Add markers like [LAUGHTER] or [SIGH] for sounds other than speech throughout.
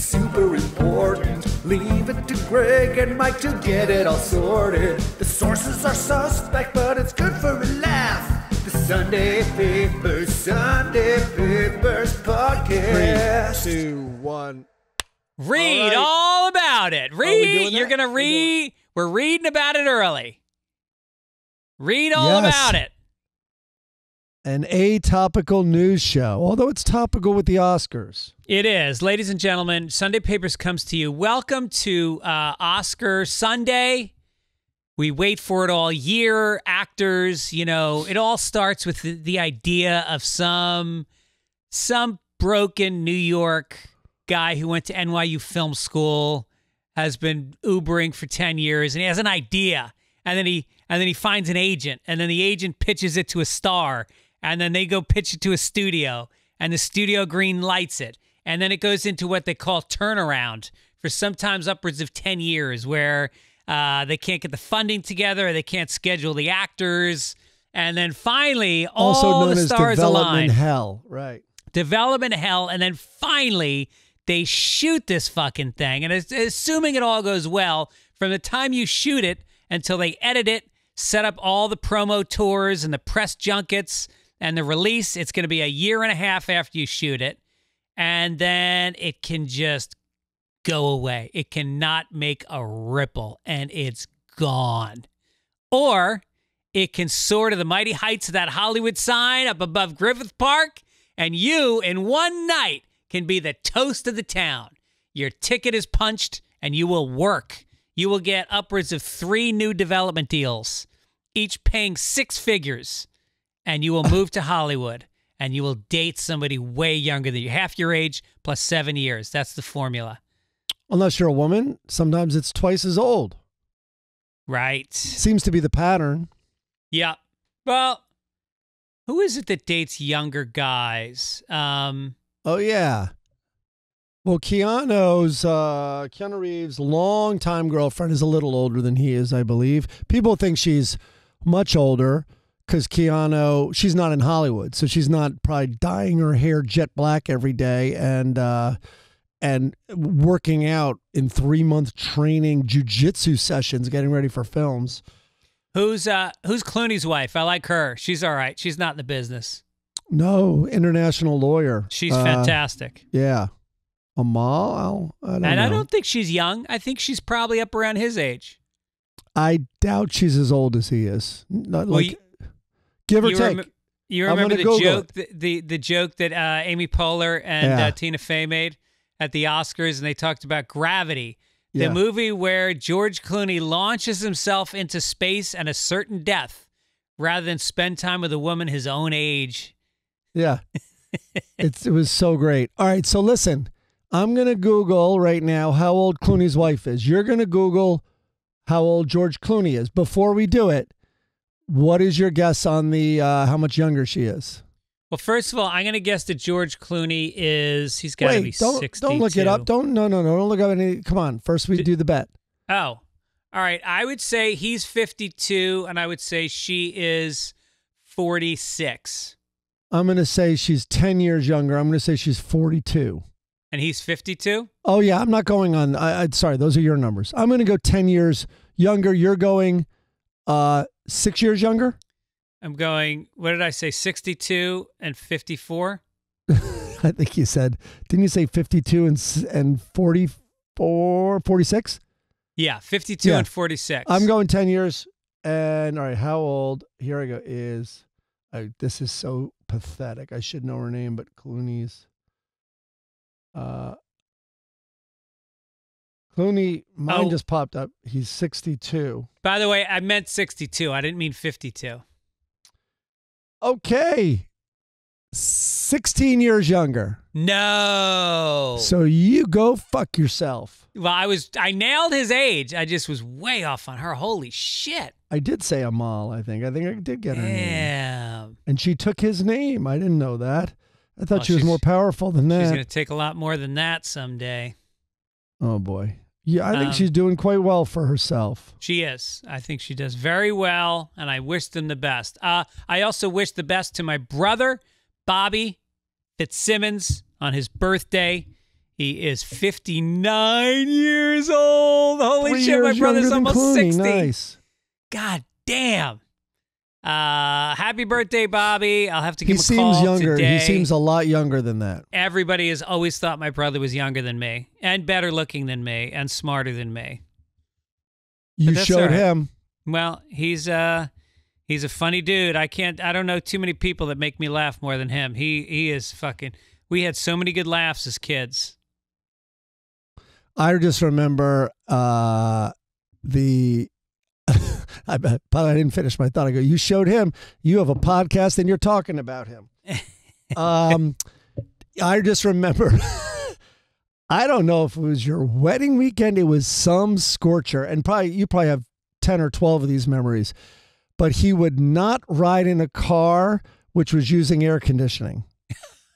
super important. Leave it to Greg and Mike to get it all sorted. The sources are suspect, but it's good for a laugh. The Sunday Papers, Sunday Papers podcast. Three, two, one. Read All right. all about it. Read. doing You're gonna We're read. We're reading about it early. Read all Yes. about it. An atopical news show, although it's topical with the Oscars. It is, ladies and gentlemen. Sunday Papers comes to you. Welcome to uh, Oscar Sunday. We wait for it all year. Actors, you know, it all starts with the, the idea of some some broken New York guy who went to NYU Film School has been Ubering for ten years, and he has an idea, and then he and then he finds an agent, and then the agent pitches it to a star, and then they go pitch it to a studio, and the studio green lights it, and then it goes into what they call turnaround for sometimes upwards of ten years, where uh, they can't get the funding together, or they can't schedule the actors, and then finally all Also known the as stars development align hell. Right. development hell, and then finally they shoot this fucking thing. And assuming it all goes well, from the time you shoot it until they edit it, set up all the promo tours and the press junkets and the release, it's going to be a year and a half after you shoot it. And then it can just go away. It cannot make a ripple and it's gone. Or it can soar to the mighty heights of that Hollywood sign up above Griffith Park, and you, in one night, can be the toast of the town. Your ticket is punched, and you will work. You will get upwards of three new development deals, each paying six figures, and you will move to Hollywood. And you will date somebody way younger than you, half your age plus seven years. That's the formula, Unless you're a woman, sometimes it's twice as old. right? Seems to be the pattern. Yeah. Well, who is it that dates younger guys? Um, Oh yeah. Well, Keanu's uh, Keanu Reeves' longtime girlfriend is a little older than he is, I believe. People think she's much older because Keanu, she's not in Hollywood, so she's not probably dyeing her hair jet black every day and uh, and working out in three month training jujitsu sessions, getting ready for films. who's uh, who's Clooney's wife? I like her. She's all right. She's not in the business. No, international lawyer. She's Uh, fantastic. Yeah, Amal. I don't and know. I don't think she's young. I think she's probably up around his age. I doubt she's as old as he is. Not Well, like, you- give or you take. rem- you remember the Google joke, the, the the joke that uh, Amy Poehler and Yeah. uh, Tina Fey made at the Oscars, and they talked about Gravity, the Yeah. movie where George Clooney launches himself into space and a certain death, rather than spend time with a woman his own age. yeah, [LAUGHS] it's it was so great. All right, so listen, I'm gonna Google right now how old Clooney's wife is. You're gonna Google how old George Clooney is. Before we do it, what is your guess on the uh, how much younger she is? Well, first of all, I'm going to guess that George Clooney is he's got to be don't 62. don't look it up. Don't no no no don't look up any. Come on, first we D- do the bet. Oh, all right. I would say he's 52, and I would say she is 46, I'm gonna say she's ten years younger. I'm gonna say she's 42. and he's 52. Oh yeah, I'm not going on. I, I sorry, those are your numbers. I'm going to go ten years younger. You're going uh six years younger. I'm going. What did I say? 62 and 54. [LAUGHS] I think you said. Didn't you say 52 and and 44, 46? Yeah, 52 Yeah. and 46. I'm going ten years. And all right, how old? Here I go. Is I, this is so pathetic. I should know her name, but Clooney's. Uh, Clooney, mine Oh. just popped up. He's 62. By the way, I meant 62. I didn't mean 52. Okay. 16 years younger. No. So you go fuck yourself. well, I was I nailed his age. I just was way off on her. Holy shit. I did say Amal, I think. I think I did get her name. Damn. And she took his name. I didn't know that. I thought Well, she was more powerful than that. She's going to take a lot more than that someday. Oh boy. Yeah, I think Um, she's doing quite well for herself. She is. I think she does very well, and I wish them the best. Uh, I also wish the best to my brother, Bobby Fitzsimmons, on his birthday. He is 59 years old. Holy Three shit, my brother's almost Clooney. 60. Nice. God damn. Uh, happy birthday, Bobby. I'll have to give He him a seems call younger. today. He seems a lot younger than that. Everybody has always thought my brother was younger than me and better looking than me and smarter than me. You showed right. him. Well, he's uh he's a funny dude. I can't I don't know too many people that make me laugh more than him. He he is fucking we had so many good laughs as kids. I just remember uh, the. I bet, I didn't finish my thought. I go, you showed him. You have a podcast, and you're talking about him. [LAUGHS] um, I just remember. [LAUGHS] I don't know if it was your wedding weekend. It was some scorcher, and probably you probably have ten or twelve of these memories. But he would not ride in a car which was using air conditioning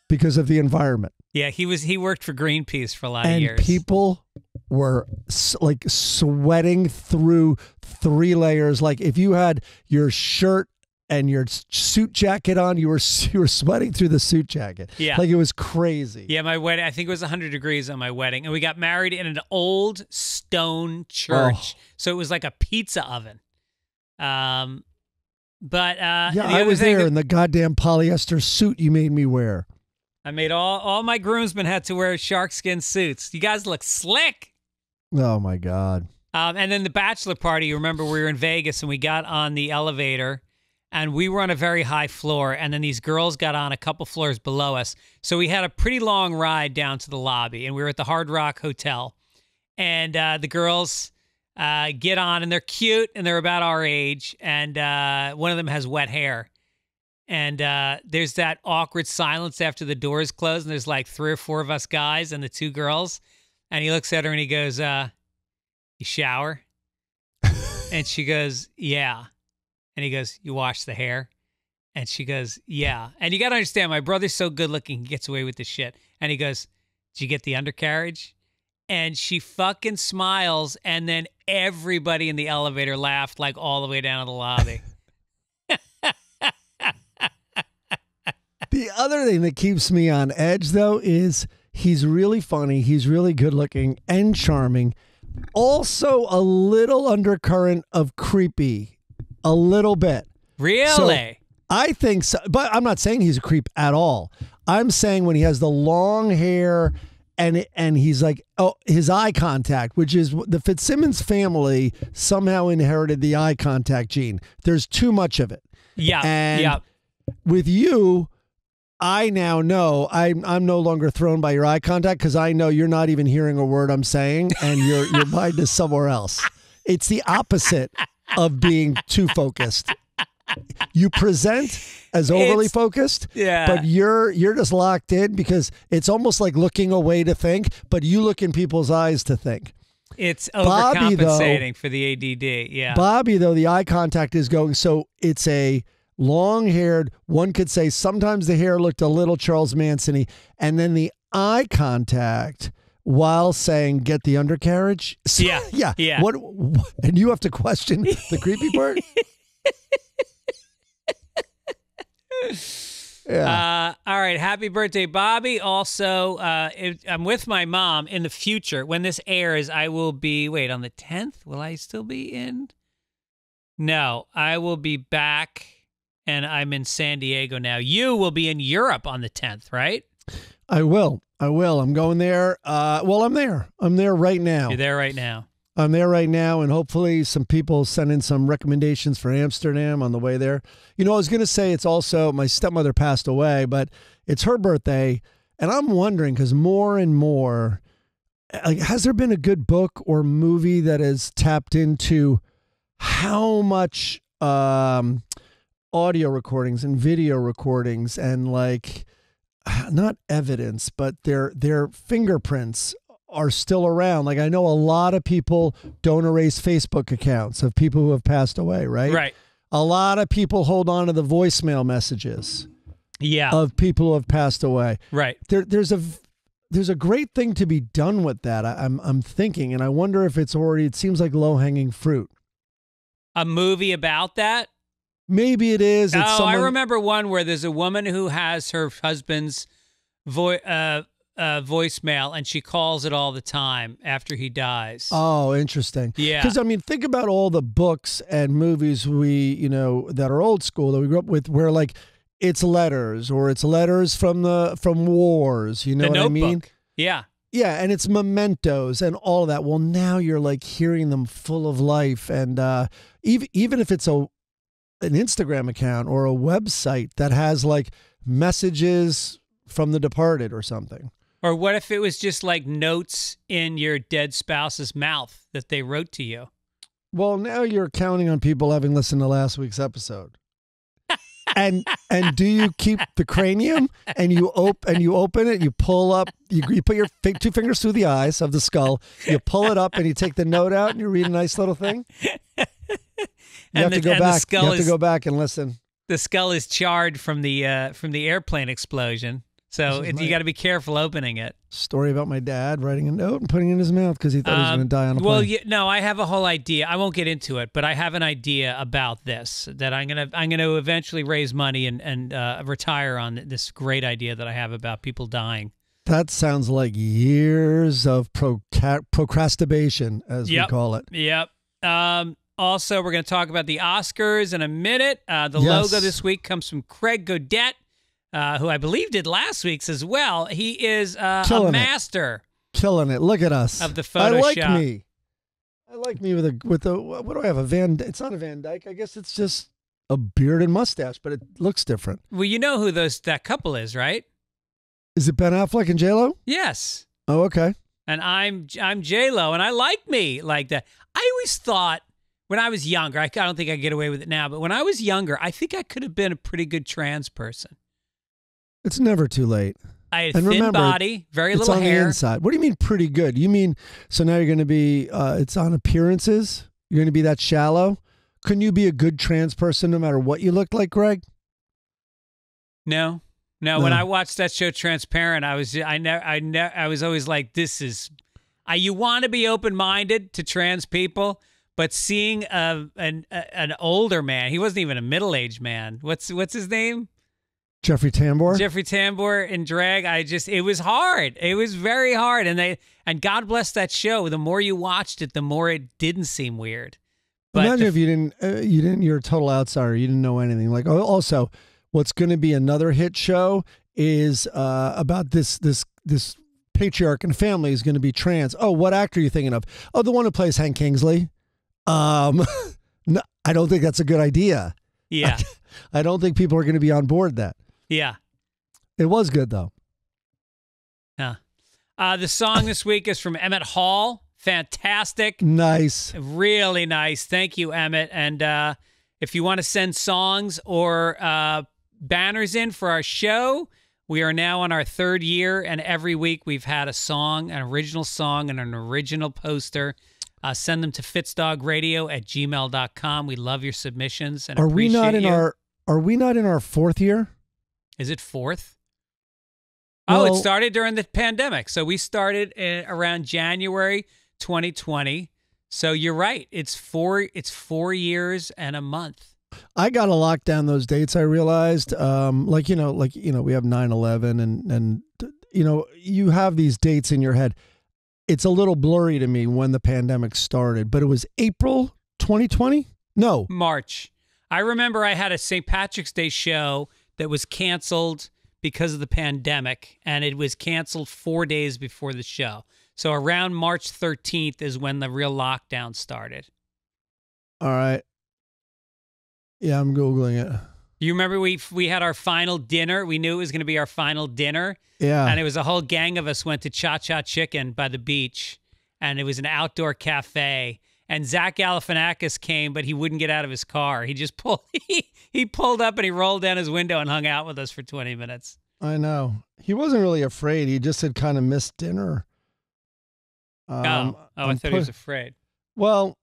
because of the environment Yeah, he was he worked for Greenpeace for a lot of and years. people were s- like sweating through three layers. Like if you had your shirt and your suit jacket on, you were [LAUGHS] you were sweating through the suit jacket. Yeah. like it was crazy. Yeah, my wedding. I think it was 100 degrees on my wedding, and we got married in an old stone church. Oh. So it was like a pizza oven. Um, but uh, yeah. the I was there in the goddamn polyester suit you made me wear. I made all all my groomsmen had to wear shark skin suits. You guys look slick. Oh my god. Um, and then the bachelor party. You remember we were in Vegas and we got on the elevator, and we were on a very high floor, and then these girls got on a couple floors below us. So we had a pretty long ride down to the lobby, and we were at the Hard Rock Hotel, and uh, the girls uh, get on, and they're cute, and they're about our age, and uh, one of them has wet hair. And uh, there's that awkward silence after the doors close, and there's like three or four of us guys and the two girls. And he looks at her and he goes, uh, You shower? and she goes, Yeah. And he goes, You wash the hair? And she goes, Yeah. And you got to understand, my brother's so good looking, he gets away with this shit. And he goes, Did you get the undercarriage? And she fucking smiles. And then everybody in the elevator laughed like all the way down to the lobby. [LAUGHS] [LAUGHS] The other thing that keeps me on edge, though, is he's really funny. He's really good looking and charming. Also, a little undercurrent of creepy, a little bit. really? I think so, but I'm not saying he's a creep at all. I'm saying when he has the long hair and and he's like oh his eye contact, which is the Fitzsimmons family somehow inherited the eye contact gene. There's too much of it. yeah. and- yeah. With you, I now know I'm I'm no longer thrown by your eye contact because I know you're not even hearing a word I'm saying and your your [LAUGHS] mind is somewhere else. It's the opposite of being too focused. You present as overly It's- focused, Yeah. but you're you're just locked in because it's almost like looking away to think, but you look in people's eyes to think. It's Bobby, though- for the ADD. Yeah. Bobby, though, the eye contact is going. So it's a long haired, one could say sometimes the hair looked a little Charles Manson and then the eye contact while saying, get the undercarriage. So- [LAUGHS] Yeah, yeah. yeah. What, what? And you have to question the creepy part? [LAUGHS] yeah. Uh, all right. Happy birthday, Bobby. Also, uh, it, I'm with my mom in the future. When this airs, I will be, wait, on the 10th? Will I still be in? No, I will be back and I'm in San Diego now. You will be in Europe on the 10th, right? I will. I will. I'm going there. Uh, well, I'm there. I'm there right now. You're there right now. I'm there right now, and hopefully, some people send in some recommendations for Amsterdam on the way there. You know, I was going to say it's also my stepmother passed away, but it's her birthday, and I'm wondering because more and more, like, has there been a good book or movie that has tapped into how much um, audio recordings and video recordings and like [SIGHS] not evidence, but their their fingerprints are still around. Like I know a lot of people don't erase Facebook accounts of people who have passed away, right? Right. A lot of people hold on to the voicemail messages Yeah. of people who have passed away. right. There, there's a there's a great thing to be done with that. I, I'm I'm thinking, and I wonder if it's already. It seems like low hanging fruit. A movie about that? Maybe it is. It's oh, someone, I remember one where there's a woman who has her husband's voice, uh, uh, voicemail, and she calls it all the time after he dies. Oh, interesting. Yeah. Because I mean, think about all the books and movies we, you know, that are old school that we grew up with, where like it's letters or it's letters from the from wars. You know the what Notebook. I mean? Yeah. Yeah, and it's mementos and all of that. Well, now you're like hearing them full of life, and uh, even even if it's a an Instagram account or a website that has like messages from the departed or something. Or what if it was just like notes in your dead spouse's mouth that they wrote to you? Well, now you're counting on people having listened to last week's episode. and and do you keep the cranium and you op- and you open it, you pull up, you, you put your fi- two fingers through the eyes of the skull, you pull it up and you take the note out and you read a nice little thing. You have the- to go back. You have to is- go back and listen. The skull is charred from the uh, from the airplane explosion, so it, you got to be careful opening it. Story about my dad writing a note and putting it in his mouth because he thought he was Um, going to die on a well, plane. yeah, no, I have a whole idea. I won't get into it, but I have an idea about this that I'm gonna I'm gonna eventually raise money and and uh, retire on this great idea that I have about people dying. That sounds like years of procrastination, as Yep. we call it. Yep. Um, also, we're going to talk about the Oscars in a minute. Uh, the Yes. logo this week comes from Craig Godet, uh, who I believe did last week's as well. He is uh, a it. master. Killing it. Look at us. Of the I like me. I like me with a with the what do I have? A Van it's not a Van Dyke. I guess it's just a beard and mustache, but it looks different. Well, you know who those that couple is, right? Is it Ben Affleck and J Lo? Yes. Oh, okay. and I'm I'm J Lo, and I like me like that. I always thought when I was younger, I, I don't think I get away with it now, but when I was younger, I think I could have been a pretty good trans person. It's never too late. I had a And thin remember, body, very it's little on the hair. inside. What do you mean pretty good? You mean so now you're going to be uh, it's on appearances? You're going to be that shallow? Couldn't you be a good trans person no matter what you looked like, Greg? No, no. When I watched that show, Transparent, I was I never I ne- I was always like, this is. I, you want to be open minded to trans people, but seeing a, an a, an older man, he wasn't even a middle aged man. What's what's his name? Jeffrey Tambor? Jeffrey Tambor in drag. I just it was hard. It was very hard, and they and God bless that show. The more you watched it, the more it didn't seem weird. But Imagine the- if you didn't, uh, you didn't, you're a total outsider. You didn't know anything. Like, also, what's going to be another hit show is uh, about this, this, this patriarch and family is going to be trans. Oh, what actor are you thinking of? Oh, the one who plays Hank Kingsley. Um, [LAUGHS] no, I don't think that's a good idea. yeah, [LAUGHS] I don't think people are going to be on board that. yeah. It was good though. yeah. Uh, the song this week is from Emmett Hall. Fantastic. Nice. Really nice. Thank you, Emmett. And uh, if you want to send songs or uh, banners in for our show, we are now on our third year, and every week we've had a song, an original song, and an original poster. Uh, send them to fitzdog.radio at gmail.com. We love your submissions and Are we not in you. our? Are we not in our fourth year? Is it fourth? oh, it started during the pandemic. So we started in, around January 2020. So you're right. It's four. It's four years and a month. I got to lock down those dates. I realized, um, like you know, like you know, we have 9-11 and and you know, you have these dates in your head. It's a little blurry to me when the pandemic started, but it was April 2020. No, March. I remember I had a St. Patrick's Day show that was canceled because of the pandemic, and it was canceled four days before the show. So around March 13th is when the real lockdown started. all right. Yeah, I'm googling it. You remember we we had our final dinner. We knew it was going to be our final dinner, Yeah, and it was a whole gang of us went to Cha Cha Chicken by the beach, and it was an outdoor cafe. And Zach Galifianakis came, but he wouldn't get out of his car. He just [LAUGHS] pulled he, he pulled up and he rolled down his window and hung out with us for twenty minutes. I know. He wasn't really afraid. He just had kind of missed dinner. Um, oh, oh, I thought he was afraid. well,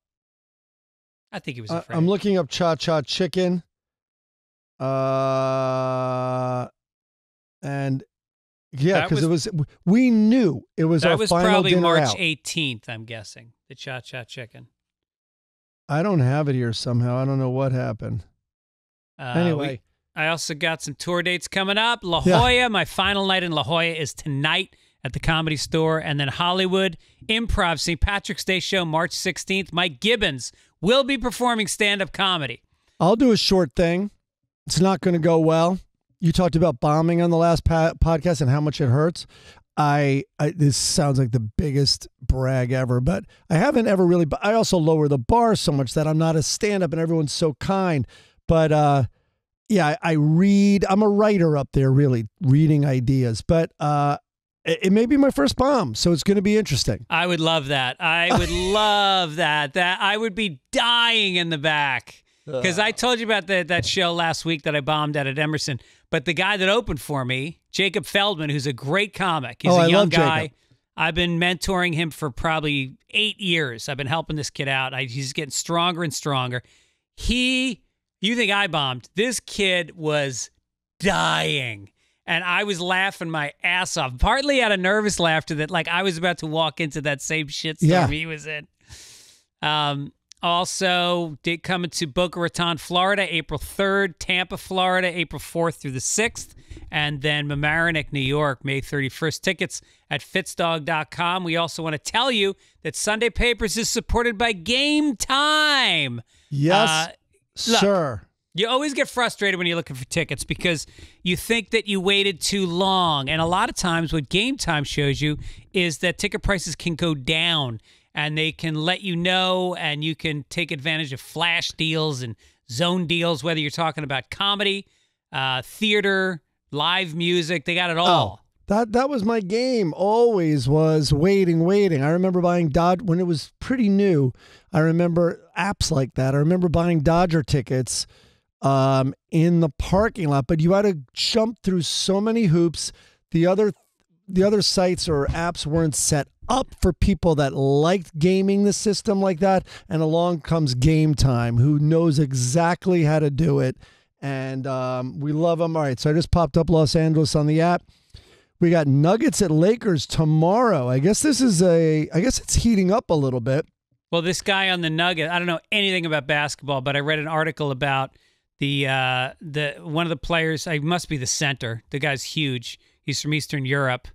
I think he was afraid. I'm looking up Cha Cha Chicken. Uh, and yeah, because it was we knew it was that our was final probably dinner March 18th. I'm guessing the Cha Cha Chicken. I don't have it here somehow. I don't know what happened. Uh, we- anyway, I also got some tour dates coming up. La Yeah. Jolla, my final night in La Jolla is tonight at the Comedy Store, and then Hollywood Improv St. Patrick's Day show March 16th. Mike Gibbons will be performing stand-up comedy. I'll do a short thing. It's not going to go well. You talked about bombing on the last podcast and how much it hurts. I, I this sounds like the biggest brag ever, but I haven't ever really. But I also lower the bar so much that I'm not a stand-up, and everyone's so kind. But uh, yeah, I, I read. I'm a writer up there, really reading ideas. But uh, it may be my first bomb, so it's going to be interesting. I would love that. I would [LAUGHS] love that. That I would be dying in the back because I told you about that that show last week that I bombed at at Emerson. But the guy that opened for me, Jacob Feldman, who's a great comic, he's Oh, a I young guy. Jacob. I've been mentoring him for probably eight years. I've been helping this kid out. I, he's getting stronger and stronger. He, you think I bombed? This kid was dying. And I was laughing my ass off, partly out of nervous laughter that like I was about to walk into that same shitstorm Yeah. he was in. Um, also, did coming to Boca Raton, Florida, April 3rd, Tampa, Florida, April 4th through the 6th, and then Mamaroneck, New York, May 31st. Tickets at fitzdog.com. We also want to tell you that Sunday Papers is supported by Game Time. Yes, Uh, look. sir. You always get frustrated when you're looking for tickets because you think that you waited too long. And a lot of times, what game time shows you is that ticket prices can go down and they can let you know, and you can take advantage of flash deals and zone deals, whether you're talking about comedy, uh, theater, live music. They got it all. oh, That that was my game. Always was waiting, waiting. I remember buying Dodge when it was pretty new. I remember apps like that. I remember buying Dodger tickets um, in the parking lot, but you had to jump through so many hoops. The other the other sites or apps weren't set up for people that liked gaming the system like that. And along comes Game Time, who knows exactly how to do it. And um, we love them. All right, so I just popped up Los Angeles on the app. We got Nuggets at Lakers tomorrow. I guess this is a. I guess it's heating up a little bit. Well, this guy on the Nugget, I don't know anything about basketball, but I read an article about the uh, the one of the players. I must be the center. The guy's huge. He's from Eastern Europe.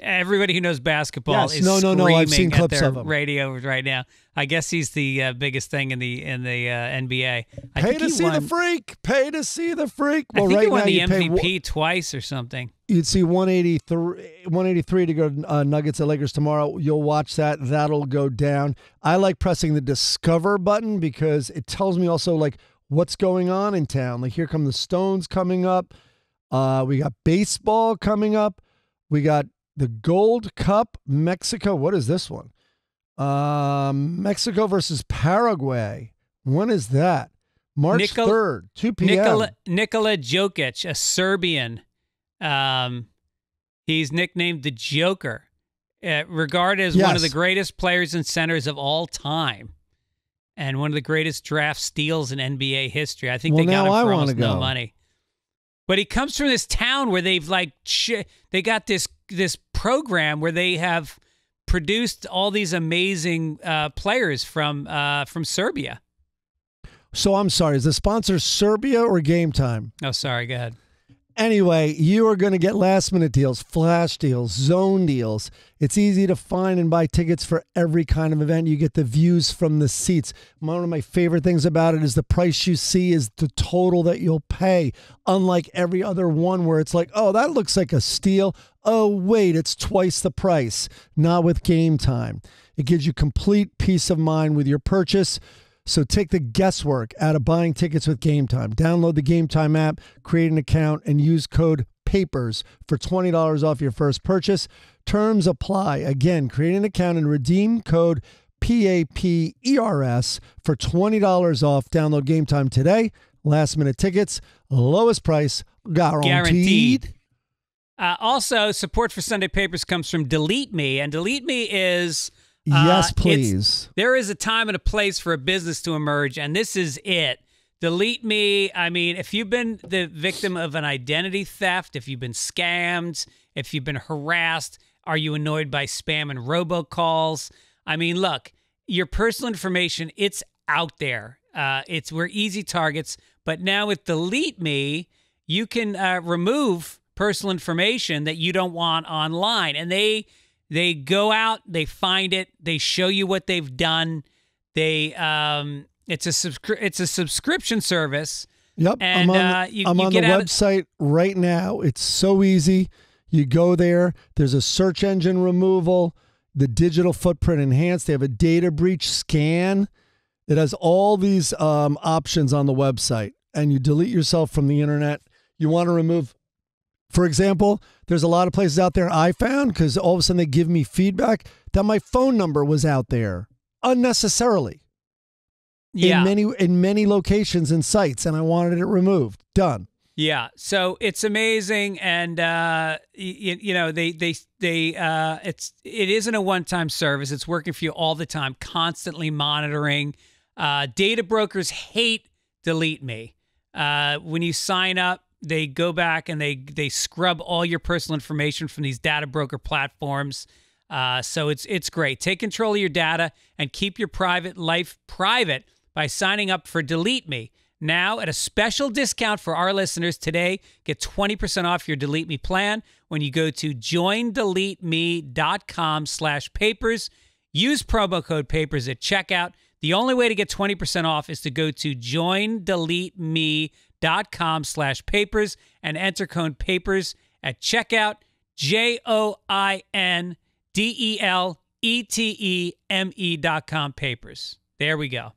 Everybody who knows basketball Yes. is No, no, no, I've seen clips of him. radio right now. I guess he's the uh, biggest thing in the in the uh, NBA. I Pay to see won, the freak. Pay to see the freak. I Well, think right he won now the you pay MVP twice or something. you'd see 183, 183 to go uh, Nuggets at Lakers tomorrow. You'll watch that. That'll go down. I like pressing the Discover button because it tells me also like what's going on in town. Like here come the Stones coming up. Uh, we got baseball coming up. We got the Gold Cup, Mexico. What is this one? Um, Mexico versus Paraguay. When is that? March Nicol- 3rd, 2 p.m. Nikola, Nikola Jokic, a Serbian. Um, he's nicknamed the Joker, uh, regarded as one of the greatest players and centers of all time, and one of the greatest draft steals in NBA history. I think Well, they got now him I for wanna almost no money. But he comes from this town where they've like ch- they got this this program where they have produced all these amazing uh, players from uh, from Serbia. So I'm sorry. Is the sponsor Serbia or Game Time? Oh, sorry. Go ahead. Anyway, you are going to get last minute deals, flash deals, zone deals. It's easy to find and buy tickets for every kind of event. You get the views from the seats. One of my favorite things about it is the price you see is the total that you'll pay. Unlike every other one where it's like, oh, that looks like a steal. Oh, wait, it's twice the price. Not with game time. It gives you complete peace of mind with your purchase. So take the guesswork out of buying tickets with Game Time. Download the Game Time app, create an account, and use code PAPERS for $20 off your first purchase. Terms apply. Again, create an account and redeem code PAPERS for $20 off. Download Game Time today. Last minute tickets, lowest price guaranteed. Guaranteed. Uh, also, support for Sunday Papers comes from Delete Me, and Delete Me is Yes, it's- please. There is a time and a place for a business to emerge, and this is it. Delete Me. I mean, if you've been the victim of an identity theft, if you've been scammed, if you've been harassed, are you annoyed by spam and robocalls? I mean, look, your personal information, it's out there. Uh, it's we're easy targets, but now with Delete Me, you can uh, remove personal information that you don't want online, and they they go out, they find it, they show you what they've done. They um, it's a subscri- it's a subscription service. Yep, And, I'm on, uh, you- I'm on the out of- website right now. It's so easy. You go there. There's a search engine removal, the digital footprint enhanced. They have a data breach scan. It has all these um, options on the website, and you delete yourself from the internet. You want to remove, for example, there's a lot of places out there I found because all of a sudden they give me feedback that my phone number was out there unnecessarily Yeah, in many in many locations and sites, and I wanted it removed. Done. Yeah, so it's amazing, and uh, you, you know they they they uh, it's it isn't a one time service. It's working for you all the time, constantly monitoring. Uh, data brokers hate delete me. Uh, when you sign up, they go back and they they scrub all your personal information from these data broker platforms. Uh, so it's it's great. Take control of your data and keep your private life private by signing up for Delete Me. Now, at a special discount for our listeners today, get 20% off your Delete Me plan when you go to joindeleteme.com slash papers. Use promo code papers at checkout. The only way to get 20% off is to go to joindeleteme.com slash papers and enter code papers at checkout. J O I N D E L E T E M E dot com papers. There we go.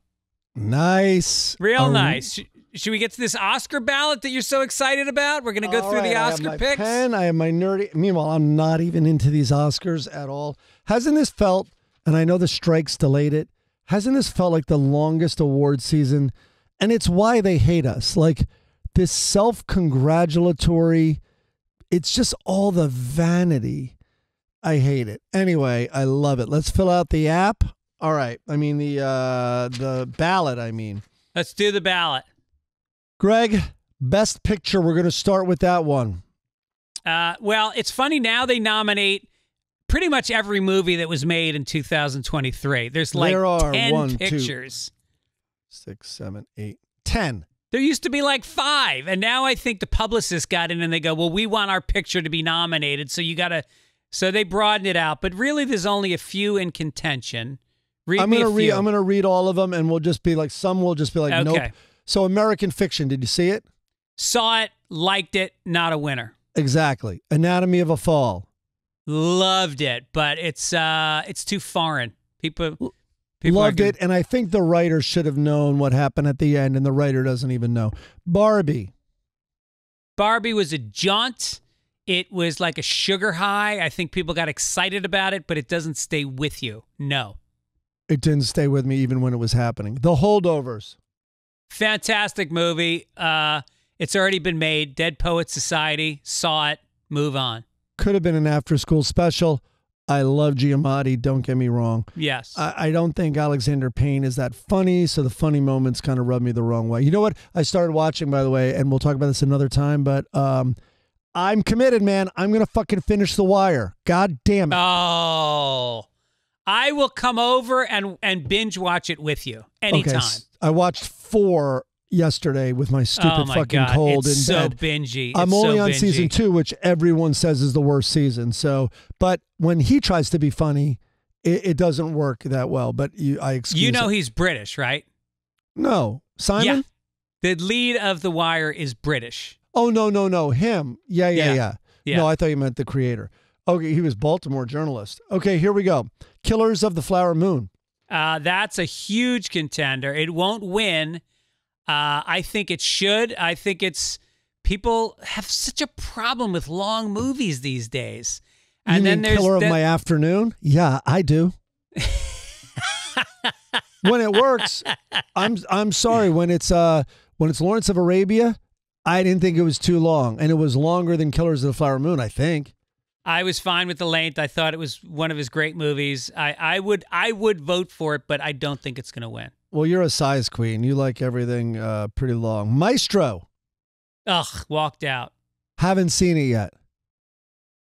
Nice. Real Um, nice. Sh- Should we get to this Oscar ballot that you're so excited about? We're going to go through right, the I have Oscar my picks. Pen, I have my nerdy. Meanwhile, I'm not even into these Oscars at all. Hasn't this felt? And I know the strikes delayed it. Hasn't this felt like the longest award season? And it's why they hate us. Like this self-congratulatory. It's just all the vanity. I hate it. Anyway, I love it. Let's fill out the app. All right. I mean the uh the ballot, I mean. Let's do the ballot. Greg, best picture. We're going to start with that one. Uh, well, it's funny now they nominate pretty much every movie that was made in 2023. There's like There are 10 one, two- pictures. Six, seven, eight, ten. There used to be like five, and now I think the publicists got in and they go, "Well, we want our picture to be nominated, so you got to." So they broadened it out, but really, there's only a few in contention. Read I'm gonna read. I'm gonna read all of them, and we'll just be like, some will just be like, nope. So, American Fiction. Did you see it? Saw it, liked it, not a winner. Exactly. Anatomy of a Fall. Loved it, but it's uh, it's too foreign. People, people Loved aren't it, and I think the writer should have known what happened at the end, and the writer doesn't even know. Barbie. Barbie was a jaunt. It was like a sugar high. I think people got excited about it, but it doesn't stay with you. No. It didn't stay with me even when it was happening. The Holdovers. Fantastic movie. Uh, it's already been made. Dead Poet Society saw it. Move on. Could have been an after-school special. I love Giamatti. Don't get me wrong. Yes. I, I don't think Alexander Payne is that funny, so the funny moments kind of rub me the wrong way. You know what? I started watching, by the way, and we'll talk about this another time, but um, I'm committed, man. I'm going to fucking finish The Wire. God damn it. oh, I will come over and and binge watch it with you anytime. s- I watched four yesterday with my stupid oh my fucking god, cold it's in so bed. bingy. I'm only so on season two, which everyone says is the worst season. So, but when he tries to be funny, it, it doesn't work that well. But you, I excuse You know it. he's British, right? no Simon. Yeah. The lead of The Wire is British. Oh no, no, no, him. Yeah, yeah, Yeah. yeah. Yeah. No, I thought you meant the creator. Okay, he was Baltimore journalist. Okay, here we go. Killers of the Flower Moon. Uh, that's a huge contender. It won't win. Uh, I think it should. I think it's people have such a problem with long movies these days. And you then there's Killer the- of My Afternoon? Yeah, I do. [LAUGHS] when it works, I'm I'm sorry. When it's uh when it's Lawrence of Arabia, I didn't think it was too long, and it was longer than Killers of the Flower Moon. I think. I was fine with the length. I thought it was one of his great movies. I, I would I would vote for it, but I don't think it's going to win. Well, you're a size queen. You like everything uh, pretty long. Maestro. Ugh, walked out. Haven't seen it yet.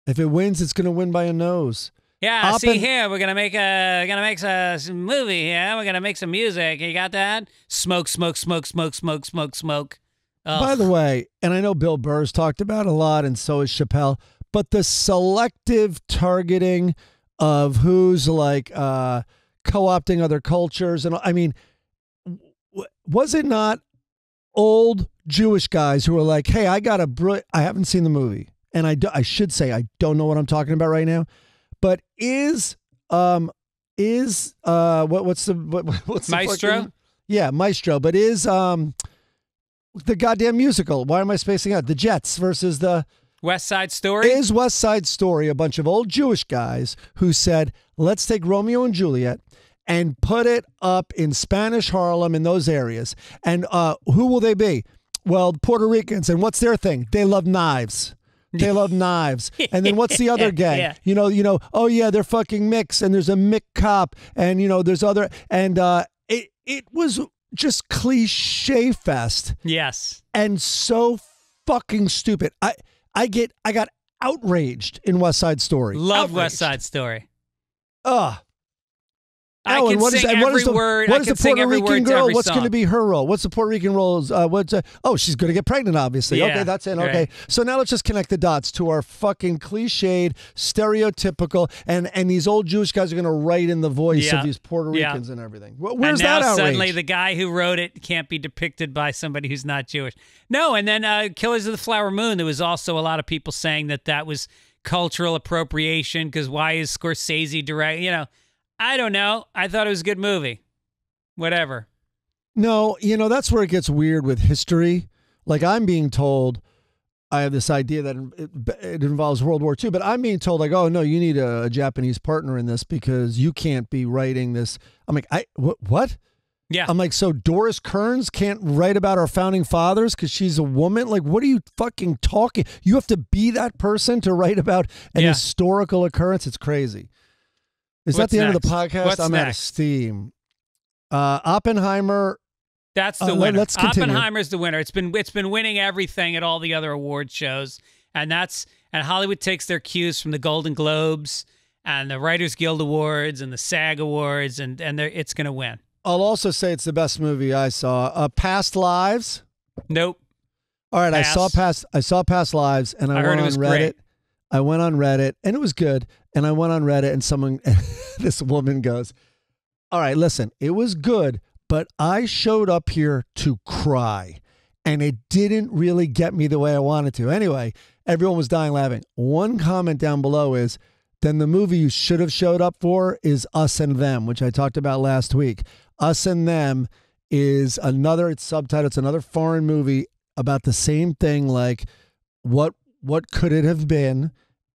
If it wins, it's going to win by a nose. Yeah, Up see here, we're gonna make a gonna make a movie here. We're gonna make some music. You got that? Smoke, smoke, smoke, smoke, smoke, smoke, smoke. By the way, and I know Bill Burr's talked about it a lot, and so is Chappelle, but the selective targeting of who's like uh, co-opting other cultures, and I mean, was it not old Jewish guys who were like, "Hey, I got a br- I haven't seen the movie, and I do- I should say I don't know what I'm talking about right now, but is um is uh what what's the what, [LAUGHS] what's the Maestro? fucking- yeah, Maestro, but is um the goddamn musical. Why am I spacing out? The Jets versus the West Side Story. is West Side Story a bunch of old Jewish guys who said, let's take Romeo and Juliet and put it up in Spanish Harlem in those areas. And uh, who will they be? Well, Puerto Ricans. And what's their thing? They love knives. They love [LAUGHS] knives. And then what's the other gang? Yeah. You know, you know, oh yeah, they're fucking mix and there's a Mick cop and you know, there's other and uh it it was just cliche fest yes. and so fucking stupid. I I get I got outraged in West Side Story. Love Outraged. West Side Story. Ugh. I Oh, can what is- sing and what is the, word. What I can the Puerto Rican girl? What's going to be her role? What's the Puerto Rican role? Uh, what's uh, oh, she's going to get pregnant, obviously. Yeah, okay, that's it. Okay, right. so now let's just connect the dots to our fucking cliched, stereotypical, and and these old Jewish guys are going to write in the voice Yeah, of these Puerto yeah. Ricans and everything. Where's and now that outrage? suddenly the guy who wrote it can't be depicted by somebody who's not Jewish. No, and then uh, Killers of the Flower Moon. There was also a lot of people saying that that was cultural appropriation because why is Scorsese direct? You know, I don't know. I thought it was a good movie. Whatever. No, you know, that's where it gets weird with history. Like I'm being told I have this idea that it, it involves World War II, but I'm being told like, oh no, you need a, a Japanese partner in this because you can't be writing this. I'm like, I what? what? Yeah. I'm like, so Doris Kearns can't write about our founding fathers because she's a woman? Like, what are you fucking talking? You have to be that person to write about an Yeah. historical occurrence. It's crazy. Is that What's the end of the podcast? What's I'm out of next? steam. Uh, Oppenheimer That's Uh, the let- winner. let's continue. Oppenheimer's the winner. It's been it's been winning everything at all the other award shows, and that's and Hollywood takes their cues from the Golden Globes and the Writers Guild Awards and the SAG Awards, and and they're, it's going to win. I'll also say it's the best movie I saw. Uh, Past Lives. Nope. All right, I saw Past. I saw Past Lives, and I, I heard went it on was Reddit. great. I went on Reddit, and it was good. And I went on Reddit, and someone, [LAUGHS] this woman goes, "All right, listen, it was good, but I showed up here to cry, and it didn't really get me the way I wanted to." Anyway, everyone was dying laughing. One comment down below is. Then the movie you should have showed up for is Us and Them, which I talked about last week. Us and Them is another it's subtitled it's another foreign movie about the same thing like what what could it have been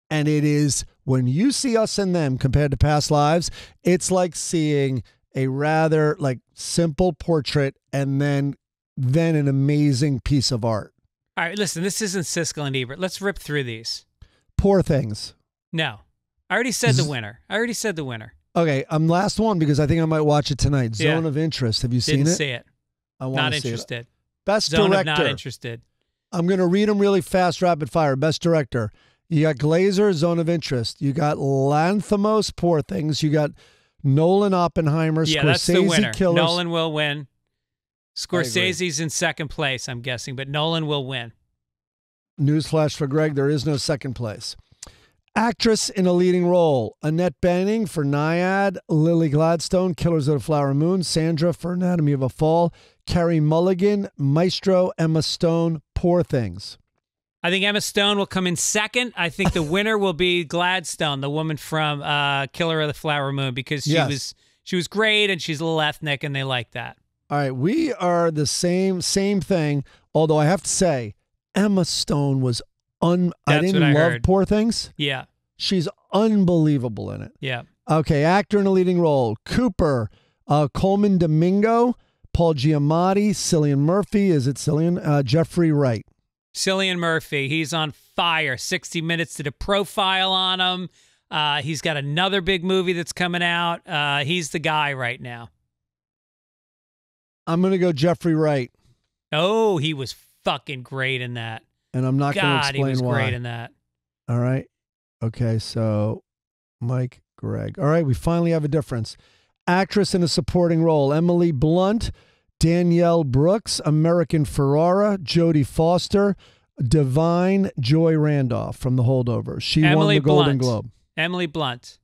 and it is when you see us and them compared to past lives it's like seeing a rather like simple portrait and then then an amazing piece of art All right, listen. This isn't Siskel and Ebert. Let's rip through these. poor things No, I already said the winner. I already said the winner. okay i'm last one because i think i might watch it tonight Yeah. zone of interest have you seen it? Didn't it see it. i want Not to see it Not interested. best Zone director not interested. I'm going to read them really fast, rapid fire. Best director. You got Glazer, Zone of Interest. You got Lanthimos, Poor Things. You got Nolan Oppenheimer, Yeah, Scorsese, that's the winner. Killers. Nolan will win. Scorsese's in second place, I'm guessing, but Nolan will win. Newsflash for Greg: There is no second place. Actress in a leading role: Annette Bening for Nyad, Lily Gladstone, Killers of the Flower Moon, Sandra for Anatomy of a Fall, Carey Mulligan, Maestro, Emma Stone, Poor Things. I think Emma Stone will come in second. I think the winner will be Gladstone, the woman from uh, Killer of the Flower Moon, because she Yes. was she was great and she's a little ethnic and they like that. All right, we are the same same thing. Although I have to say, Emma Stone was un. I didn't I love heard. Poor Things. Yeah, She's unbelievable in it. yeah. Okay, actor in a leading role: Cooper, uh, Colman Domingo, Paul Giamatti, Cillian Murphy. Is it Cillian? Uh, Jeffrey Wright. Cillian Murphy, he's on fire. 60 Minutes did a profile on him. Uh, he's got another big movie that's coming out. Uh, he's the guy right now. I'm gonna go Jeffrey Wright, Oh, he was fucking great in that. and I'm not gonna explain God, he was why. great in that. All right. Okay, so Mike, Greg. All right, we finally have a difference. Actress in a supporting role: Emily Blunt, Danielle Brooks, America Ferrera, Jodie Foster, Da'Vine Joy Randolph from The Holdovers. She won Emily the Golden Globe. Emily Blunt.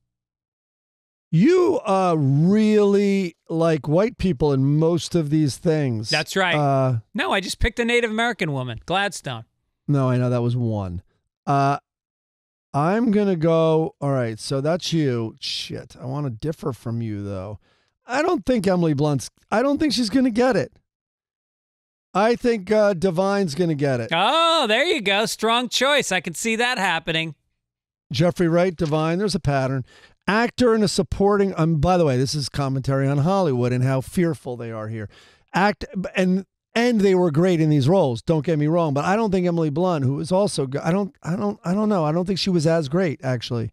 You uh, really like white people in most of these things. That's right. Uh, No, I just picked a Native American woman, Gladstone. no, I know that was one. Uh, I'm gonna go. All right, so that's you. Shit, I want to differ from you though. I don't think Emily Blunt's. I don't think she's gonna get it. I think uh, Da'Vine's gonna get it. Oh, there you go. Strong choice. I can see that happening. Jeffrey Wright, Divine. There's a pattern. Actor in a supporting. Um, by the way, this is commentary on Hollywood and how fearful they are here. Act and and they were great in these roles. Don't get me wrong, but I don't think Emily Blunt, who was also, I don't, I don't, I don't know. I don't think she was as great actually.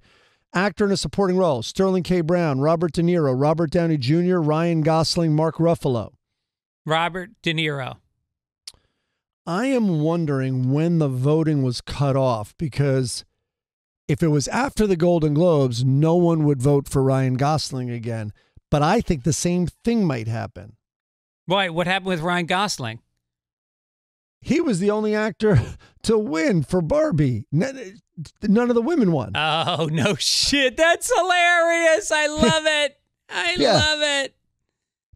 Actor in a supporting role: Sterling K. Brown, Robert De Niro, Robert Downey Jr., Ryan Gosling, Mark Ruffalo. Robert De Niro. I am wondering when the voting was cut off because if it was after the Golden Globes, no one would vote for Ryan Gosling again. But I think the same thing might happen. Why? What happened with Ryan Gosling? He was the only actor [LAUGHS] to win for Barbie. None of the women won. Oh no shit! That's hilarious. I love it. I [LAUGHS] Yeah. love it.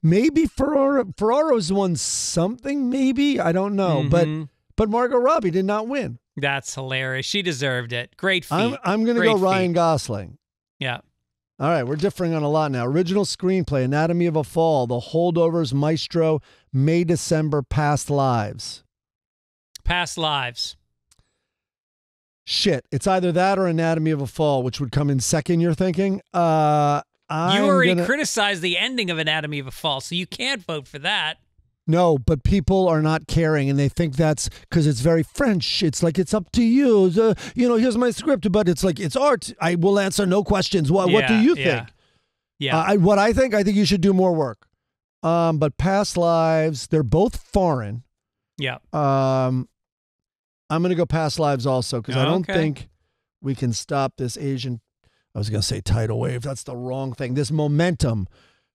Maybe Ferrara, Ferraro's won something. Maybe I don't know, but Mhm. but Margot Robbie did not win. that's hilarious. She deserved it. Great feat. I'm I'm going to go Ryan. Gosling. Yeah. All right, we're differing on a lot now. Original screenplay, Anatomy of a Fall, The Holdovers, Maestro, May, December, Past Lives. Past lives. Shit, it's either that or Anatomy of a Fall, which would come in second, you're thinking? Uh, you already gonna- criticized the ending of Anatomy of a Fall, so you can't vote for that. No, but people are not caring and they think that's because it's very French. It's like, it's up to you. You know, here's my script, but it's like, it's art. I will answer no questions. What, what do Yeah, you yeah. think? Yeah. Uh, I, what I think, I think you should do more work. Um, but Past Lives, they're both foreign. yeah. Um, I'm going to go past lives also because I don't Okay. think we can stop this Asian. I was going to say tidal wave. That's the wrong thing. This momentum.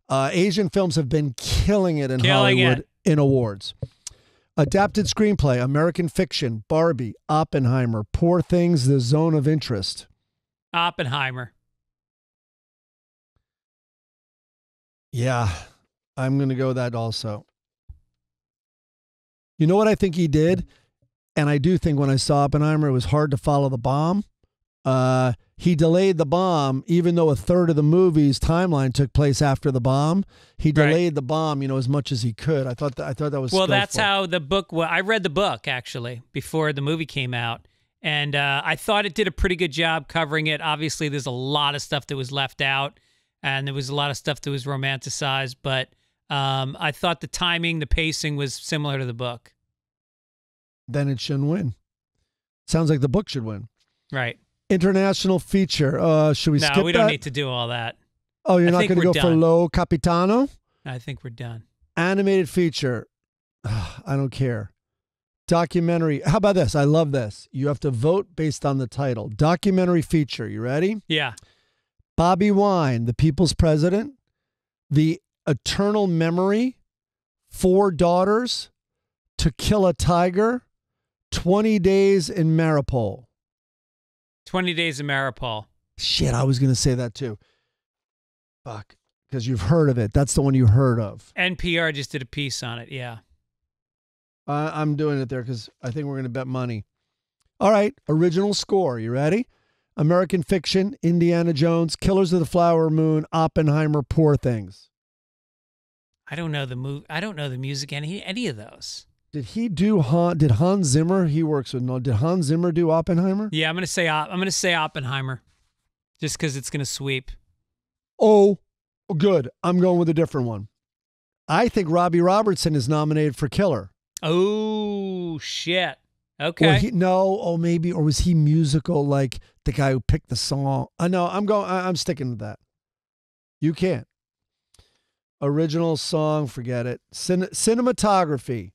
Uh, Asian films have been killing it in Killing Hollywood in awards. Adapted screenplay: American Fiction, Barbie, Oppenheimer, Poor Things, The Zone of Interest. Oppenheimer. Yeah, I'm going to go that also. You know what I think he did? And I do think when I saw Oppenheimer, it was hard to follow the bomb. Uh, he delayed the bomb, even though a third of the movie's timeline took place after the bomb. He Right. delayed the bomb, you know, as much as he could. I thought that, I thought that was Well, that's how the book. Well, I read the book actually before the movie came out, and uh, I thought it did a pretty good job covering it. Obviously, there's a lot of stuff that was left out, and there was a lot of stuff that was romanticized. But um, I thought the timing, the pacing was similar to the book. Then it shouldn't win. Sounds like the book should win. Right. International feature. Uh, should we no, skip we don't that? need to do all that. oh, you're I not going to go for done. Io Capitano? I think we're done. animated feature. [SIGHS] I don't care. Documentary. How about this? I love this. You have to vote based on the title. Documentary feature. You ready? Yeah. Bobi Wine, the people's president, the eternal memory, four daughters, to kill a tiger, 20 days in Mariupol. Twenty Days in Mariupol. Shit, I was going to say that too. Fuck. Because you've heard of it. That's the one you heard of. NPR just did a piece on it. Yeah. Uh, I'm doing it there because I think we're going to bet money. All right, original score. You ready? American Fiction, Indiana Jones, Killers of the Flower Moon, Oppenheimer, Poor Things. I don't know the move. I don't know the music any any of those. Did he do Han? Did Hans Zimmer? He works with no. Did Hans Zimmer do Oppenheimer? Yeah, I'm gonna say I'm gonna say Oppenheimer, just because it's gonna sweep. Oh, good. I'm going with a different one. I think Robbie Robertson is nominated for Killer. Oh shit. Okay. he, no, oh maybe, or was he musical like the guy who picked the song? Uh, I know. I'm going. I- I'm sticking to that. You can't. Original song, forget it. Cin- cinematography,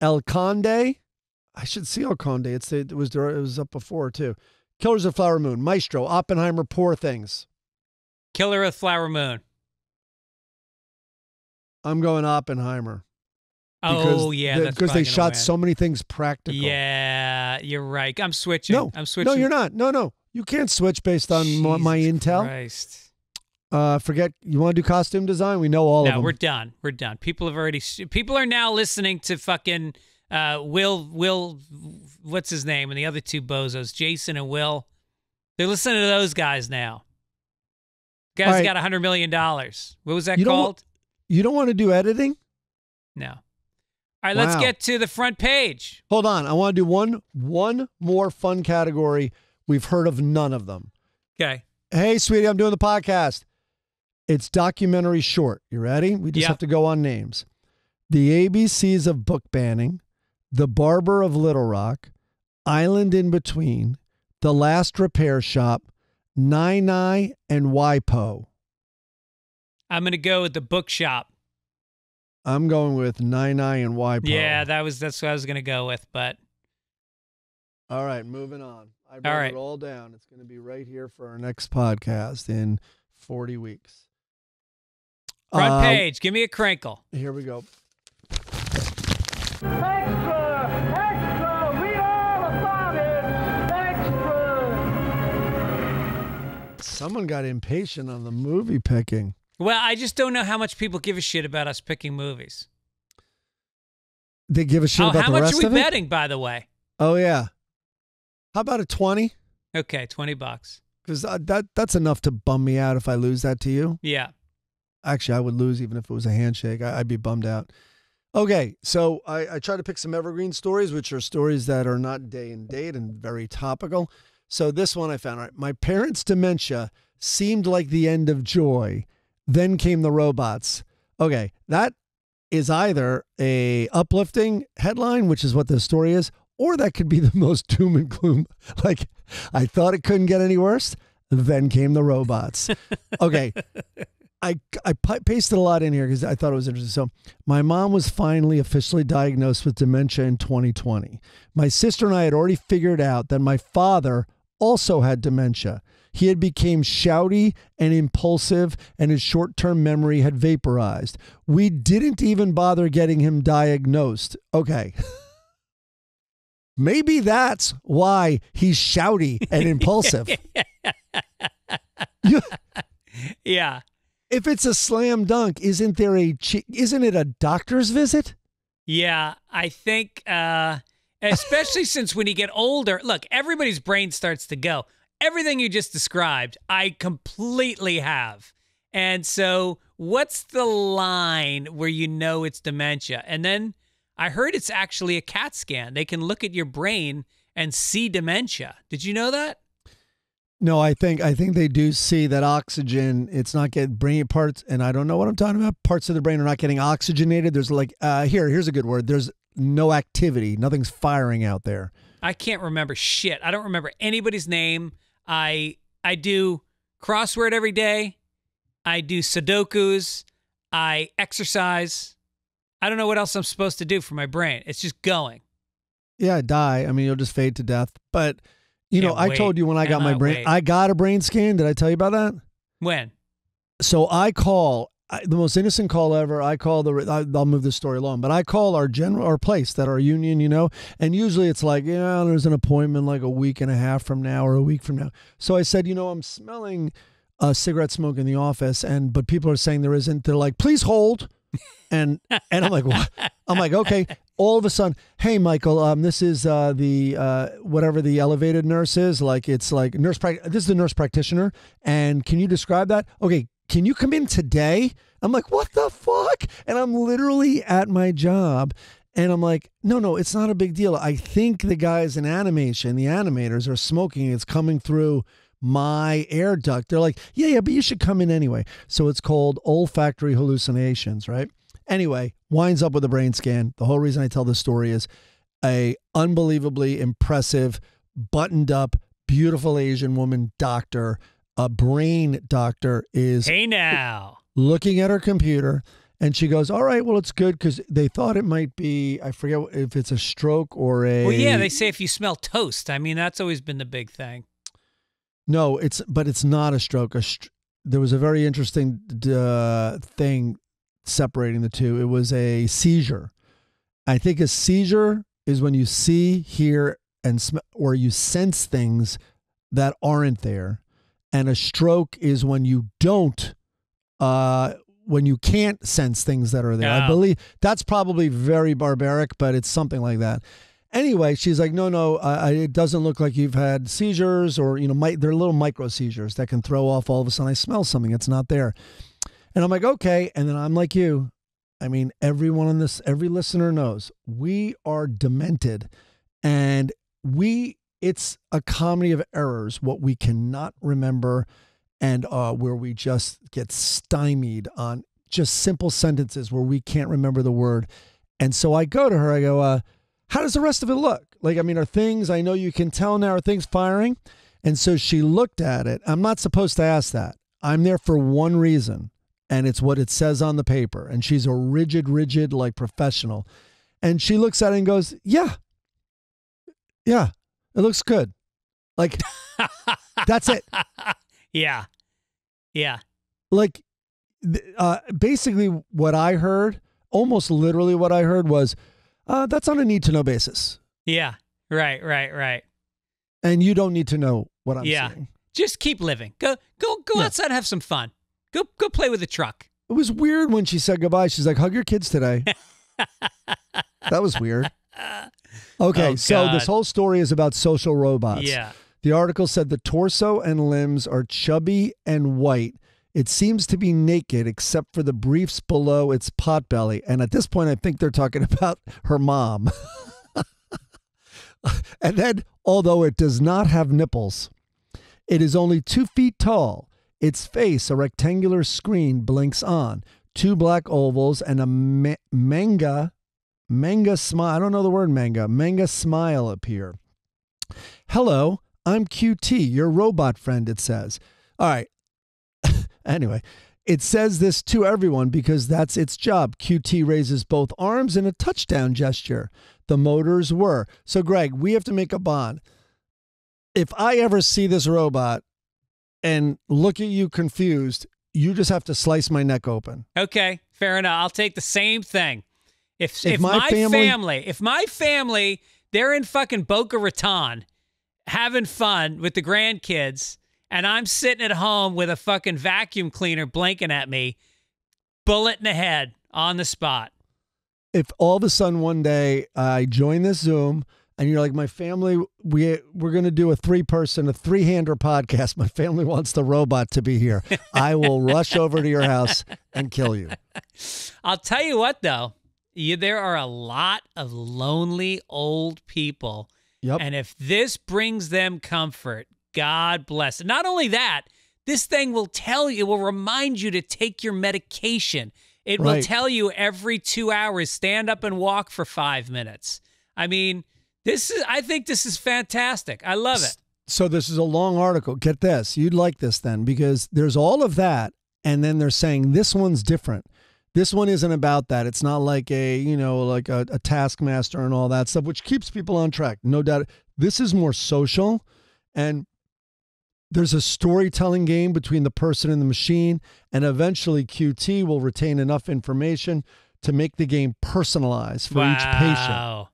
El Conde. I should see El Conde. It's it was there. It was up before too. Killers of Flower Moon, Maestro, Oppenheimer, Poor Things. Killer of Flower Moon. I'm going Oppenheimer. because oh yeah, because they shot win. so many things practical. Yeah, you're right. I'm switching. No, I'm switching. no, you're not. No, no, you can't switch based on my, my intel. Christ. Uh, forget you want to do costume design. We know all of no, them. we're done. We're done. People have already. People are now listening to fucking uh, Will. Will, what's his name? And the other two bozos, Jason and Will. They're listening to those guys now. Guys right. got a hundred million dollars. What was that You don't called? You don't want to do editing? no. All right, let's get to the front page. Hold on. I want to do one one more fun category. We've heard of none of them. Okay. Hey, sweetie, I'm doing the podcast. It's documentary short. You ready? We just Yeah. have to go on names. The ABCs of book banning, The Barber of Little Rock, Island in Between, The Last Repair Shop, Nine Nine, and WIPO. I'm gonna go with the bookshop. I'm going with Nine Nine and WIPO. Yeah, that was that's what I was gonna go with, but All right, moving on. I wrote right. it all down. It's going to be right here for our next podcast in 40 weeks. Front Uh, page. Give me a crinkle. Here we go. Extra! Extra! Read all about it! Extra! Someone got impatient on the movie picking. Well, I just don't know how much people give a shit about us picking movies. They give a shit Oh, about how the much rest are we of it. betting, by the way? Oh yeah. How about a 20? Okay, twenty bucks. Because that that's enough to bum me out if I lose that to you. Yeah. Actually, I would lose even if it was a handshake. I, I'd be bummed out. Okay, so I, I try to pick some evergreen stories, which are stories that are not day and date and very topical. So this one I found all right. My parents' dementia seemed like the end of joy. Then came the robots. Okay, that is either a uplifting headline, which is what the story is, or that could be the [LAUGHS] most doom and gloom. [LAUGHS] Like I thought it couldn't get any worse. Then came the robots. [LAUGHS] Okay. I, I pasted a lot in here because I thought it was interesting. So, my mom was finally officially diagnosed with dementia in 2020. My sister and I had already figured out that my father also had dementia. He had become shouty and impulsive, and his short-term memory had vaporized. We didn't even bother getting him diagnosed. Okay. [LAUGHS] Maybe that's why he's shouty and [LAUGHS] impulsive. Yeah. [LAUGHS] if it's a slam dunk, isn't there a isn't it a doctor's visit? Yeah. I think uh especially [LAUGHS] since when you get older, look, everybody's brain starts to go. Everything you just described, I completely have. And so, what's the line where you know it's dementia? And then I heard it's actually a CAT scan. They can look at your brain and see dementia. Did you know that? No, I think I think they do see that oxygen. It's not getting brain parts, and I don't know what I'm talking about. Parts of the brain are not getting oxygenated. There's like uh, here, here's a good word. There's no activity. Nothing's firing out there. I can't remember shit. I don't remember anybody's name. I I do crossword every day. I do sudokus. I exercise. I don't know what else I'm supposed to do for my brain. It's just going. Yeah, die. I mean, you'll just fade to death. But you know, I wait. told you when I got my Cannot brain, wait. I got a brain scan. Did I tell you about that? When? so I call I, the most innocent call ever. I call the. I, I'll move this story along, but I call our general, our place that our union, you know, and usually it's like, yeah, there's an appointment like a week and a half from now or a week from now. So I said, you know, I'm smelling a cigarette smoke in the office, and but people are saying there isn't. They're like, please hold, and and I'm like, what? I'm like, okay. All of a sudden, hey Michael, um, this is uh, the uh, whatever the elevated nurse is. Like it's like nurse. This is the nurse practitioner, and can you describe that? Okay, can you come in today? I'm like, what the fuck? And I'm literally at my job. And I'm like, no, no, it's not a big deal. I think the guys in animation, the animators are smoking. It's coming through my air duct. They're like, yeah, yeah, but you should come in anyway. So it's called olfactory hallucinations, right? Anyway, winds up with a brain scan. The whole reason I tell this story is a unbelievably impressive, buttoned up, beautiful Asian woman doctor, a brain doctor is Hey now. looking at her computer and she goes, All right, well, it's good because they thought it might be, I forget if it's a stroke or a. Well, yeah, they say if you smell toast. I mean, that's always been the big thing. No, it's, but it's not a stroke. A str- there was a very interesting uh, thing separating the two. It was a seizure. I think a seizure is when you see, hear, and sm- or you sense things that aren't there, and a stroke is when you don't, uh, when you can't sense things that are there. I Oh. believe that's probably very barbaric, but it's something like that. Anyway, she's like, no, no, uh, I- it doesn't look like you've had seizures, or you know, mi- they're little micro seizures that can throw off. All of a sudden, I smell something; it's not there, and I'm like, okay. And then I'm like you. I mean, everyone on this, every listener knows we are demented, and we. It's a comedy of errors. What we cannot remember, and uh, where we just get stymied on just simple sentences where we can't remember the word. And so I go to her. I go, uh, "How does the rest of it look? Like, I mean, are things? I know you can tell now. Are things firing?" And so she looked at it. I'm not supposed to ask that. I'm there for one reason, and it's what it says on the paper. And she's a rigid, rigid, like professional. And she looks at it and goes, "Yeah, yeah, it looks good." Like [LAUGHS] that's it. yeah. Yeah. like uh, basically what I heard, almost literally what I heard was, uh, that's on a need to know basis, Yeah. Right, right, right. and you don't need to know what I'm Yeah. saying. Just keep living. Go go go Yeah. outside and have some fun. Go go play with the truck. It was weird when she said goodbye. She's like, "Hug your kids today." [LAUGHS] that was weird. Okay, Oh, so God. this whole story is about social robots. Yeah. The article said the torso and limbs are chubby and white. It seems to be naked except for the briefs below its pot belly. And at this point, I think they're talking [LAUGHS] about her mom. [LAUGHS] and then, although it does not have nipples, it is only two feet tall. Its face, a rectangular screen, blinks on. Two black ovals and a ma- manga, manga smile. I don't know the word manga. Manga smile appear. Hello, I'm QT, your robot friend, it says. All right. [LAUGHS] anyway, it says this to everyone because that's its job. QT raises both arms in a touchdown gesture. The motors were. So, Greg, we have to make a bond. If I ever see this robot and look at you confused, you just have to slice my neck open. Okay, fair enough. I'll take the same thing. If If if, my my, family- family, if my family, they're in fucking Boca Raton having fun with the grandkids, and I'm sitting at home with a fucking vacuum cleaner blinking at me, bullet in the head on the spot. if all of a sudden one day I join this Zoom and you're like, my family, we we're gonna do a three person, a three hander podcast. My family wants the robot to be here. I will rush over to your house and kill you. I'll tell you what, though, you, there are a lot of lonely old people. Yep. And if this brings them comfort, God bless. Not only that, this thing will tell you, it will remind you to take your medication. It will tell you every two hours, stand up and walk for five minutes. I mean, this is, I think this is fantastic. I love it. So this is a long article. Get this. You'd like this then because there's all of that and then they're saying this one's different. This one isn't about that. It's not like a, you know, like a, a taskmaster and all that stuff, which keeps people on track. No doubt. This is more social and there's a storytelling game between the person and the machine. And eventually QT will retain enough information to make the game personalized for each patient Wow.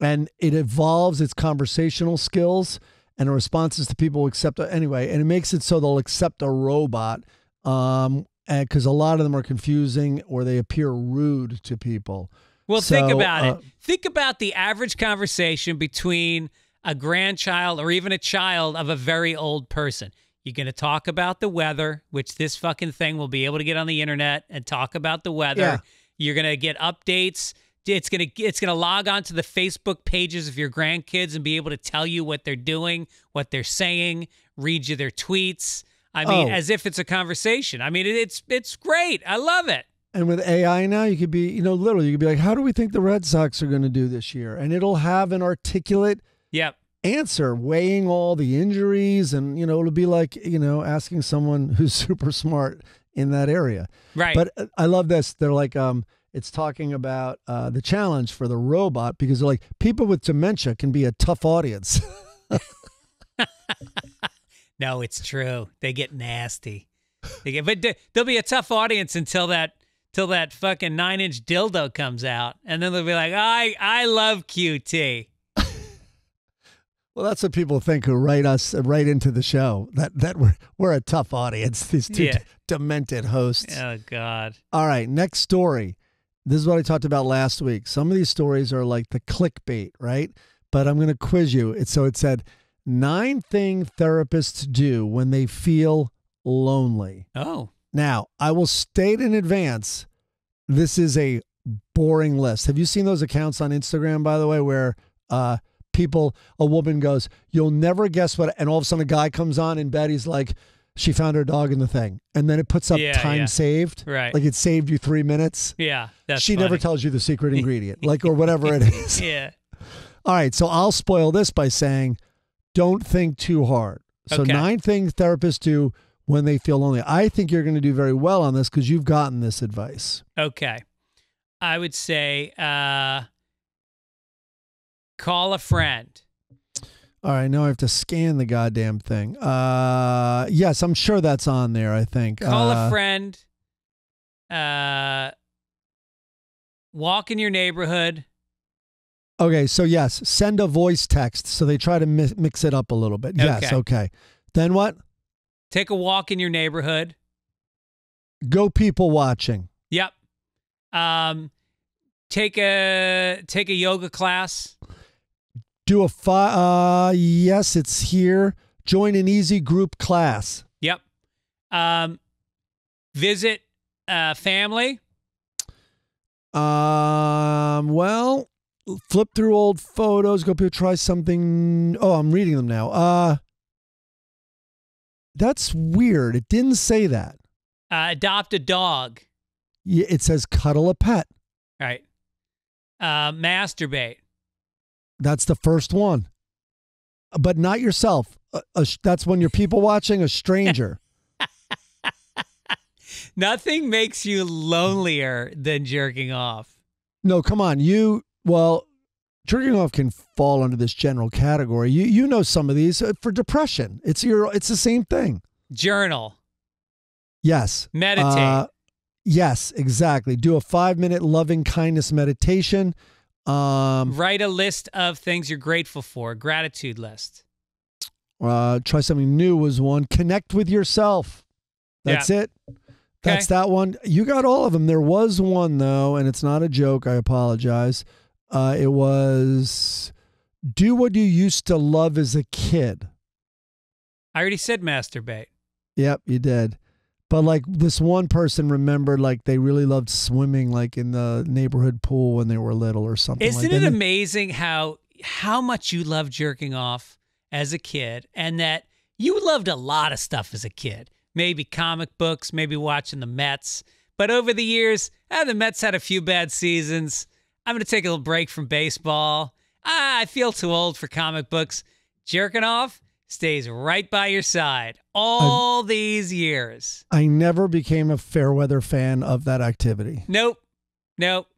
And it evolves its conversational skills and responses to people accept anyway and it makes it so they'll accept a robot um because a lot of them are confusing or they appear rude to people Well, think about uh, it. Think about the average conversation between a grandchild or even a child of a very old person. You're going to talk about the weather, which this fucking thing will be able to get on the internet and talk about the weather. Yeah. You're going to get updates. It's going to it's going to log on to the Facebook pages of your grandkids and be able to tell you what they're doing, what they're saying, read you their tweets. I mean, Oh. as if it's a conversation. I mean, it, it's it's great. I love it. and with ai now you could be you know literally you could be like how do we think the red sox are going to do this year and it'll have an articulate Yep. answer weighing all the injuries and you know it'll be like you know asking someone [LAUGHS] who's super smart in that area Right. But I love this. They're like, um, it's talking about uh, the challenge for the robot because they're like, people with dementia can be a tough audience. [LAUGHS] No, it's true. They get nasty. They get, but th- there'll be a tough audience until that till that fucking nine inch dildo comes out, and then they'll be like, I I love QT. [LAUGHS] Well, that's what people think who write us right into the show. That that we're we're a tough audience. These two Yeah. demented hosts. Oh God. All right, next story. This is what I talked about last week. Some of these stories are like the clickbait, right? But I'm going to quiz you. It, so it said nine thing therapists do when they feel lonely. Oh. Now, I will state in advance, this is a boring list. Have you seen those accounts on Instagram, by the way, where uh, people, a woman goes, You'll never guess what, and all of a sudden a guy comes on in bed, he's like, She found her dog in the thing. And then it puts up Yeah, time yeah. saved. Right. Like it saved you three minutes. Yeah. That's she never funny. tells you the secret [LAUGHS] ingredient, like, or whatever it [LAUGHS] is. Yeah. All right. So I'll spoil this by saying, Don't think too hard. So, Okay. nine things therapists do when they feel lonely. I think you're going to do very well on this because you've gotten this advice. Okay. I would say uh call a friend. All right, now I have to scan the goddamn thing. Uh, yes, I'm sure that's on there. I think. Call Uh, a friend. Uh walk in your neighborhood. Okay, so yes, send a voice text. So they try to mi- mix it up a little bit. Yes, Okay. okay. Then what? Take a walk in your neighborhood. Go people watching. Yep. Um take a take a yoga class. Do a fi- uh yes, it's here. Join an easy group class. Yep. Um visit uh family. Um, well, flip through old photos, go try something. Oh, I'm reading them now. Uh That's weird. It didn't say that. Uh, adopt a dog. Yeah, It says cuddle a pet. Right. Uh masturbate. That's the first one. But not yourself. A, a, that's when you're people watching a stranger. [LAUGHS] Nothing makes you lonelier than jerking off. no, come on. You well, jerking off can fall under this general category. You you know some of these uh, for depression. It's your it's the same thing. Journal. Yes. Meditate. Uh, yes, exactly. Do a 5-minute loving kindness meditation. Um Write a list of things you're grateful for, gratitude list. uh try something new was one. Connect with yourself. That's it. That's that one. You got all of them. There was one though, and it's not a joke. I apologize. Uh, it was do what you used to love as a kid. I already said masturbate. Yep, you did. But like this one person remembered, like they really loved swimming, like in the neighborhood pool when they were little or something. Isn't like it amazing how how much you loved jerking off as a kid and that you loved a lot of stuff as a kid? Maybe comic books, maybe watching the Mets. But over the years, ah, the Mets had a few bad seasons. I'm going to take a little break from baseball. Ah, I feel too old for comic books. Jerking off stays right by your side all these years. I never became a fair weather fan of that activity. Nope. Nope.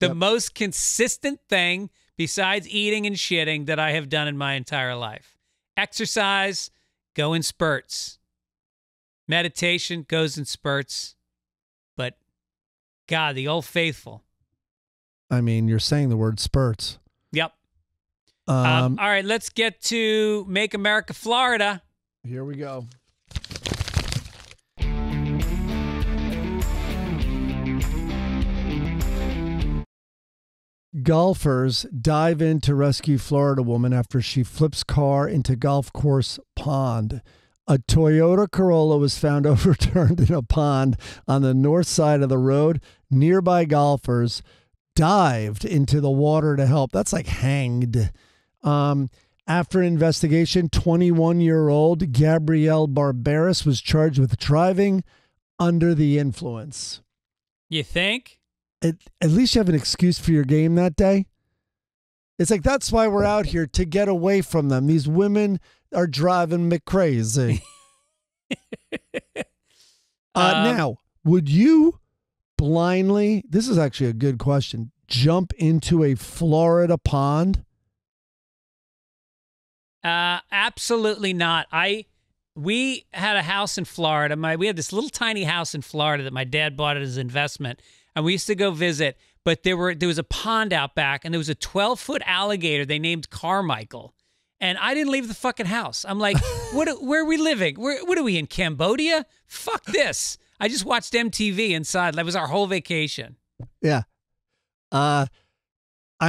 The Yep. most consistent thing besides eating and shitting that I have done in my entire life. Exercise, go in spurts. Meditation goes in spurts. But God, the old faithful. I mean, you're saying the word spurts. Yep. Um, Um, all right, let's get to Make America Florida. here we go. Golfers dive in to rescue Florida woman after she flips car into golf course pond. A Toyota Corolla was found [LAUGHS] overturned in a pond on the north side of the road. Nearby golfers dived into the water to help. That's like hanged. Um, after investigation, 21 year old Gabrielle Barberis was charged with driving under the influence. You think? At, at least you have an excuse for your game that day. It's like that's why we're out here to get away from them. These women are driving me crazy. [LAUGHS] uh, Um, now, would you blindly? This is actually a good question. Jump into a Florida pond? Uh, absolutely not. I we had a house in Florida. My we had this little tiny house in Florida that my dad bought as an investment, and we used to go visit. But there were there was a pond out back, and there was a 12 foot alligator they named Carmichael. And I didn't leave the fucking house. I'm like, [LAUGHS] what? Where are we living? Where? What are we in Cambodia? Fuck this! I just watched MTV inside. That was our whole vacation. Yeah. Uh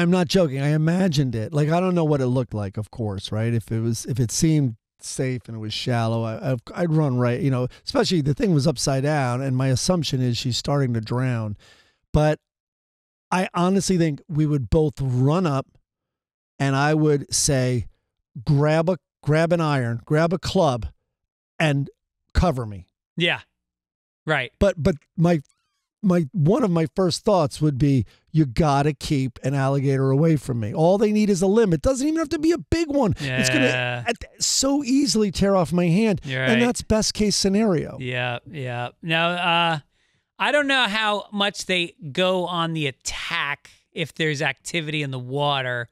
I'm not joking. I imagined it. Like I don't know what it looked like, of course, right? If it was if it seemed safe and it was shallow, I, I'd- I'd run right, you know, especially the thing was upside down and my assumption is she's starting to drown. But I honestly think we would both run up and I would say grab a grab an iron, grab a club and cover me. Yeah, right. But but my my one of my first thoughts would be you got to keep an alligator away from me. All they need is a limb. It doesn't even have to be a big one. It's Yeah. to so easily tear off my hand. You're And that's best case scenario. Yeah, yeah. Now, uh, I don't know how much they go on the attack if there's activity in the water,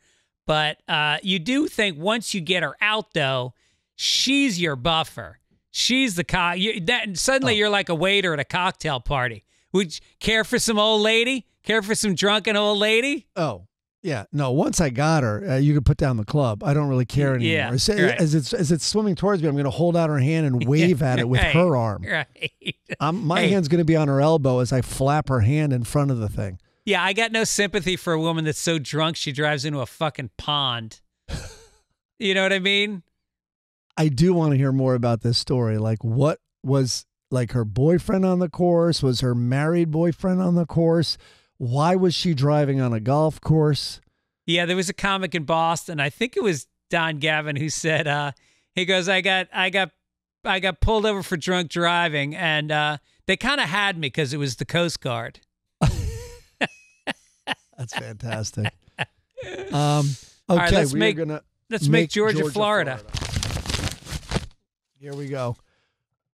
but uh, you do think once you get her out, though, she's your buffer. She's the co- you, that suddenly you're like a waiter at a cocktail party. Would you care for some old lady? Care for some drunken old lady? Oh. Yeah, no. Once I got her, uh, you could put down the club. I don't really care anymore. Yeah, as, right. as it's as it's swimming towards me, I'm going to hold out her hand and [LAUGHS] wave at it with Right, her arm. Right. Um, my Hey. hand's going to be on her elbow as I flap her hand in front of the thing. Yeah, I got no sympathy for a woman that's so drunk she drives into a fucking pond. you know what I mean? I do want to hear more about this story. Like, what was like her boyfriend on the course? Was her married boyfriend on the course? Why was she driving on a golf course? Yeah, there was a comic in Boston. I think it was Don Gavin who said, uh, he goes, I got I got I got pulled over for drunk driving and uh, they kind of had me because it was the Coast Guard. [LAUGHS] That's fantastic. um, okay, right, let's we're make- gonna Let's make, Georgia, Florida. Here we go.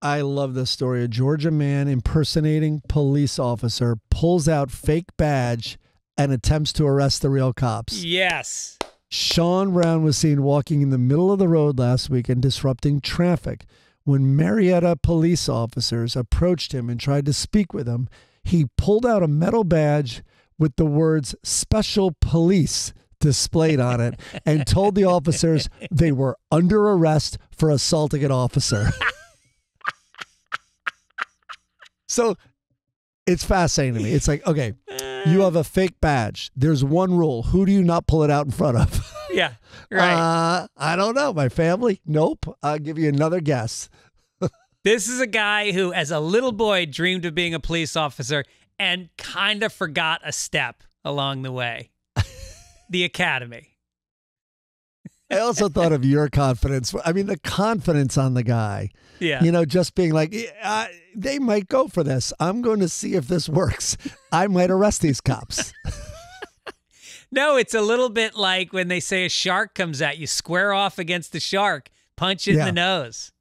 I love this story. A Georgia man impersonating police officer pulls out fake badge and attempts to arrest the real cops. Yes. Sean Brown was seen walking in the middle of the road last week and disrupting traffic. When Marietta police officers approached him and tried to speak with him, he pulled out a metal badge with the words special police displayed on it and told the officers [LAUGHS] they were under arrest for assaulting an officer. [LAUGHS] so it's fascinating to me. It's like, okay, you [LAUGHS] have a fake badge. There's one rule. Who do you not pull it out in front of? [LAUGHS] Yeah. Right. Uh, I don't know. My family? Nope. I'll give you another guess. [LAUGHS] This is a guy who, as a little boy, dreamed of being a police officer and kind of forgot a step along the way. the academy. I also thought of your confidence. I mean, the confidence on the guy. Yeah. You know, just being like, uh, they might go for this. I'm going to see if this works. I might arrest these cops. [LAUGHS] [LAUGHS] No, it's a little bit like when they say a shark comes at you, square off against the shark, punch it Yeah. in the nose.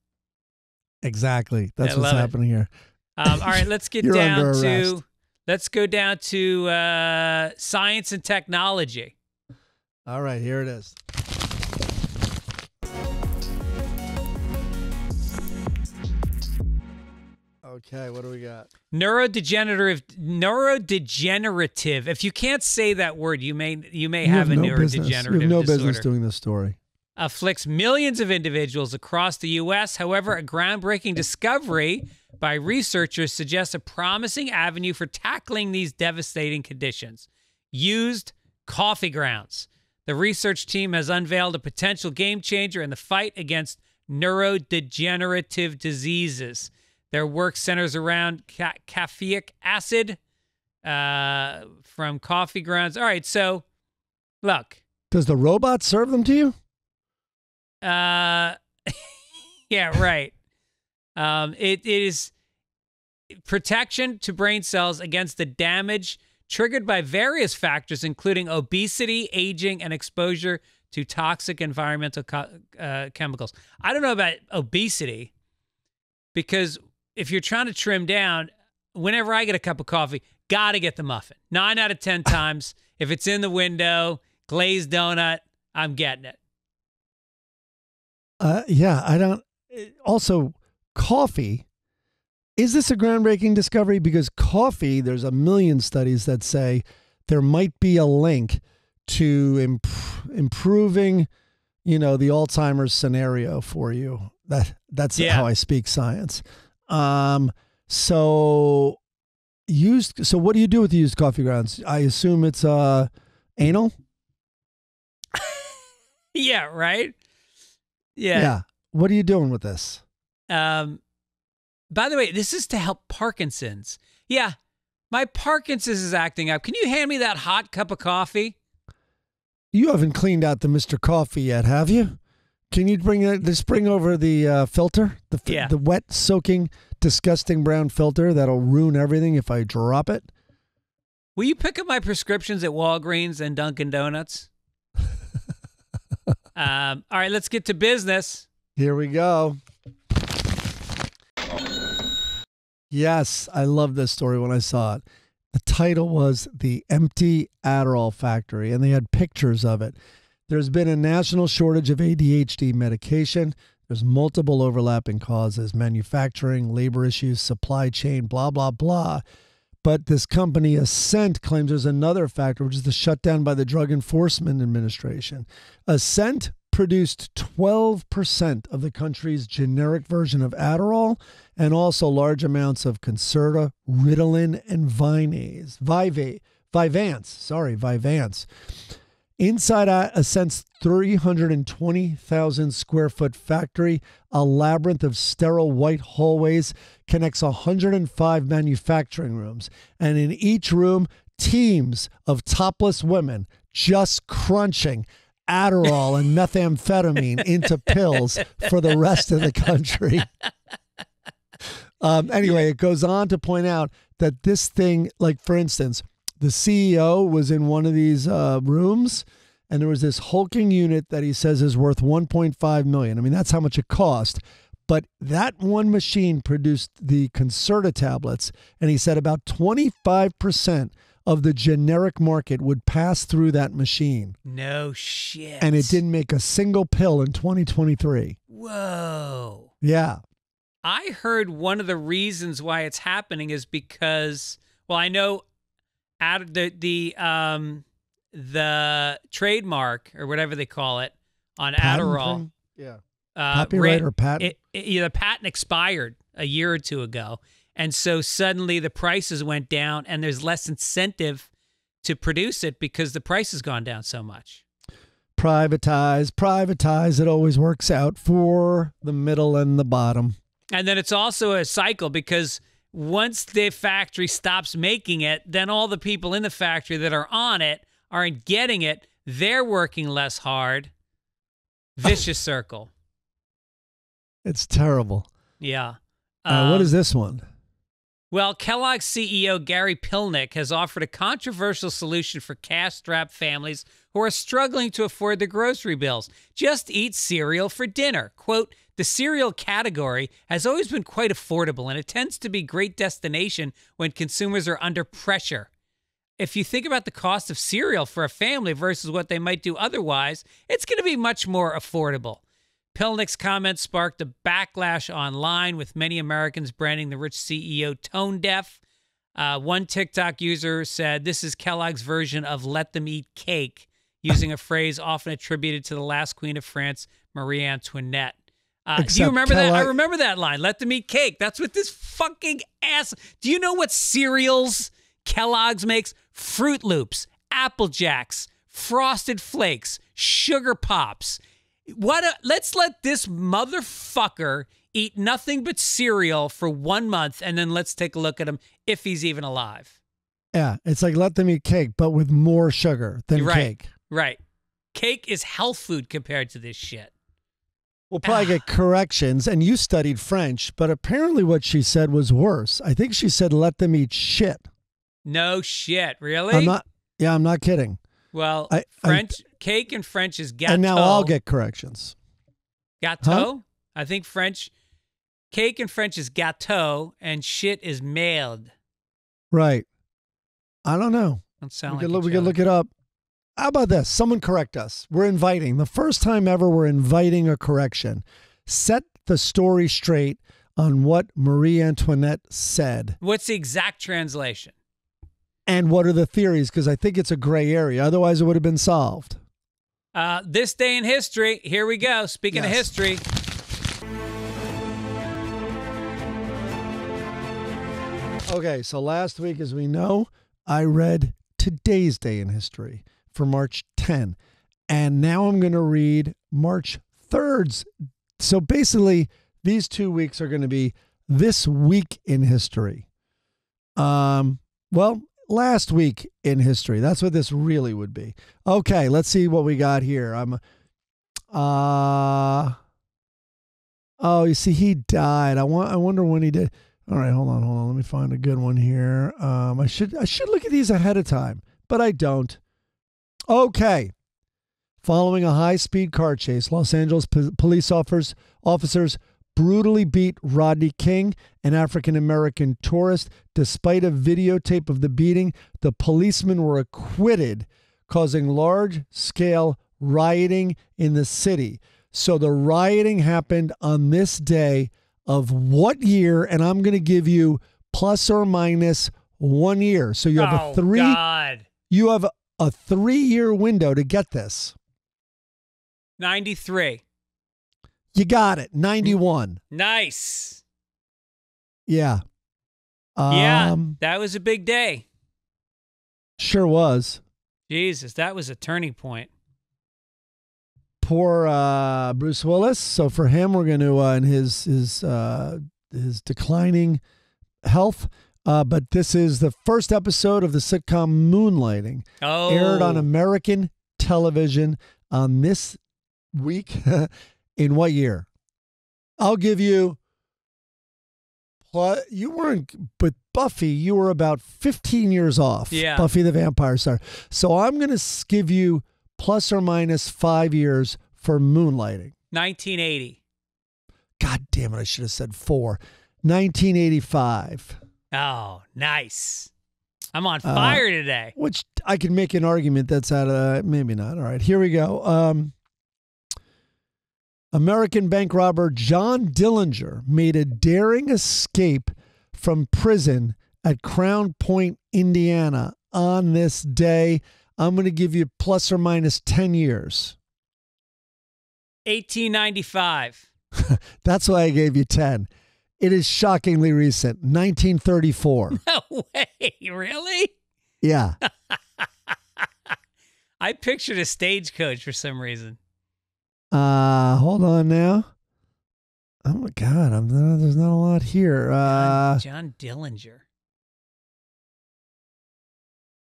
exactly. That's I what's love it. happening here. Um, all right, let's [LAUGHS] get down to let's go down to uh, science and technology. All right, here it is. Okay, what do we got? Neurodegenerative neurodegenerative. If you can't say that word, you may you may You have, a no neurodegenerative business. You have no disorder. business doing this story. afflicts millions of individuals across the U.S. However, a groundbreaking discovery by researchers suggests a promising avenue for tackling these devastating conditions used coffee grounds. The research team has unveiled a potential game changer in the fight against neurodegenerative diseases. Their work centers around ca- caffeic acid uh, from coffee grounds. All right, so look, Does the robot serve them to you? Uh, [LAUGHS] yeah, right. Um, it, it is protection to brain cells against the damage triggered by various factors, including obesity, aging, and exposure to toxic environmental co- uh, chemicals. I don't know about obesity because if you're trying to trim down, whenever I get a cup of coffee, got to get the muffin. Nine out of 10 [LAUGHS] times, if it's in the window, glazed donut, I'm getting it. Uh, yeah, I don't. also coffee. Is this a groundbreaking discovery? Because coffee, there's a million studies that say there might be a link to imp- improving, you know, the Alzheimer's scenario for you. That that's Yeah. how I speak science. Um, so used. So what do you do with the used coffee grounds? I assume it's uh anal. [LAUGHS] Yeah, right? Yeah. Yeah. What are you doing with this? Um by the way, this is to help Parkinson's. Yeah. My Parkinson's is acting up. Can you hand me that hot cup of coffee? You haven't cleaned out the Mr. Coffee yet, have you? Can you bring it? Just bring over the uh, filter, the fi- Yeah. the wet, soaking, disgusting brown filter that'll ruin everything if I drop it. Will you pick up my prescriptions at Walgreens and Dunkin' Donuts? [LAUGHS] um, all right, let's get to business. Here we go. Yes, I love this story when I saw it. The title was The Empty Adderall Factory, and they had pictures of it. There's been a national shortage of ADHD medication. There's multiple overlapping causes manufacturing, labor issues, supply chain, blah, blah, blah. But this company, Ascent, claims there's another factor, which is the shutdown by the Drug Enforcement Administration. Ascent produced 12% of the country's generic version of Adderall and also large amounts of Concerta, Ritalin, and Vinase. Viva, Vyvanse, sorry, Vyvanse. Inside A- Ascent's 320,000 square foot factory, a labyrinth of sterile white hallways connects 105 manufacturing rooms. And in each room, teams of topless women just crunching Adderall and methamphetamine into [LAUGHS] pills for the rest of the country. [LAUGHS] Um, anyway, it goes on to point out that this thing, like for instance, the CEO was in one of these uh, rooms, and there was this hulking unit that he says is worth 1.5 million. I mean, that's how much it cost. But that one machine produced the Concerta tablets, and he said about 25% of the generic market would pass through that machine, No shit. and it didn't make a single pill in 2023. Whoa. Yeah. I heard one of the reasons why it's happening is because, well, I know ad, the the um the trademark or whatever they call it on Patent Adderall. thing? Yeah. uh, Copyright ran- or patent? It, it, yeah, the patent expired a year or two ago, and so suddenly the prices went down, and there's less incentive to produce it because the price has gone down so much. privatize, privatize. It always works out for the middle and the bottom. And then it's also a cycle because once the factory stops making it, then all the people in the factory that are on it aren't getting it. They're working less hard. [LAUGHS] Vicious circle. It's terrible. Yeah. Uh, what Um, is this one? Well, Kellogg's CEO Gary Pilnick has offered a controversial solution for cash strapped families who are struggling to afford their grocery bills. Just eat cereal for dinner. Quote, the cereal category has always been quite affordable and it tends to be great destination when consumers are under pressure. If you think about the cost of cereal for a family versus what they might do otherwise, it's going to be much more affordable. Pilnick's comments sparked a backlash online, with many Americans branding the rich CEO tone deaf. Uh, one TikTok user said, This is Kellogg's version of let them eat cake, using a [LAUGHS] phrase often attributed to the last queen of France, Marie Antoinette. Uh, do you remember that? I remember that line. Let them eat cake. That's what this fucking ass. Do you know what cereals Kellogg's makes? Froot Loops, Apple Jacks, Frosted Flakes, Sugar Pops. What? A, let's let this motherfucker eat nothing but cereal for one month, and then let's take a look at him if he's even alive. Yeah, it's like let them eat cake, but with more sugar than right. cake. Right. Cake is health food compared to this shit. We'll probably get ah. corrections. And you studied French, but apparently what she said was worse. I think she said let them eat shit. No shit. Really? I'm not. Yeah, I'm not kidding. Well, I- French cake and French is gâteau. And now I'll get corrections. gâteau. Huh? I think French cake and French is gâteau, and shit is merde. Right. I don't know. Don't We like could, look, we could look it up. How about this? Someone correct us. We're inviting the first time ever. We're inviting a correction. Set the story straight on what Marie Antoinette said What's the exact translation? and what are the theories because I think it's a gray area. Otherwise, it would have been solved. Uh, this day in history. Here we go. Speaking of history, Okay, so last week, as we know, I read today's day in history for March 10. And now I'm going to read March 3rd's. So basically, these two weeks are going to be this week in history. Um, well, last week in history. That's what this really would be. Okay, let's see what we got here. I'm uh Oh, you see he died. I want I wonder when he did. All right, hold on, hold on. Let me find a good one here. Um, I should I should look at these ahead of time, but I don't. Okay. Following a high-speed car chase, Los Angeles po- police officers officers brutally beat Rodney King, an African American tourist. Despite a videotape of the beating, the policemen were acquitted, causing large-scale rioting in the city. So the rioting happened on this day of what year? And I'm going to give you plus or minus one year. So you have oh a three. God, You have a three-year window to get this. ninety three. You got it. 91. Nice. Yeah. yeah, Um, that was a big day. Sure was. Jesus, that was a turning point. Poor uh, Bruce Willis. So for him, we're going to uh, in his his uh, his declining health. Uh, but this is the first episode of the sitcom Moonlighting, Oh, aired on American television on this week. [LAUGHS] in what year? I'll give you. Plus, you weren't, but Buffy, you were about 15 years off. Yeah. Buffy the Vampire Slayer. So I'm going to give you plus or minus five years for Moonlighting. 1980. God damn it, I should have said four. 1985, Oh, nice. I'm on Uh, fire today. which I can make an argument that's out of, maybe not. All right, here we go. Um, American bank robber John Dillinger made a daring escape from prison at Crown Point, Indiana on this day. I'm going to give you plus or minus 10 years. 1895. [LAUGHS] That's why I gave you 10. It is shockingly recent, 1934. [LAUGHS] No way. Really? yeah. [LAUGHS] I pictured a stagecoach for some reason. Uh, hold on now. Oh my God, I'm not, there's not a lot here. Uh, John Dillinger.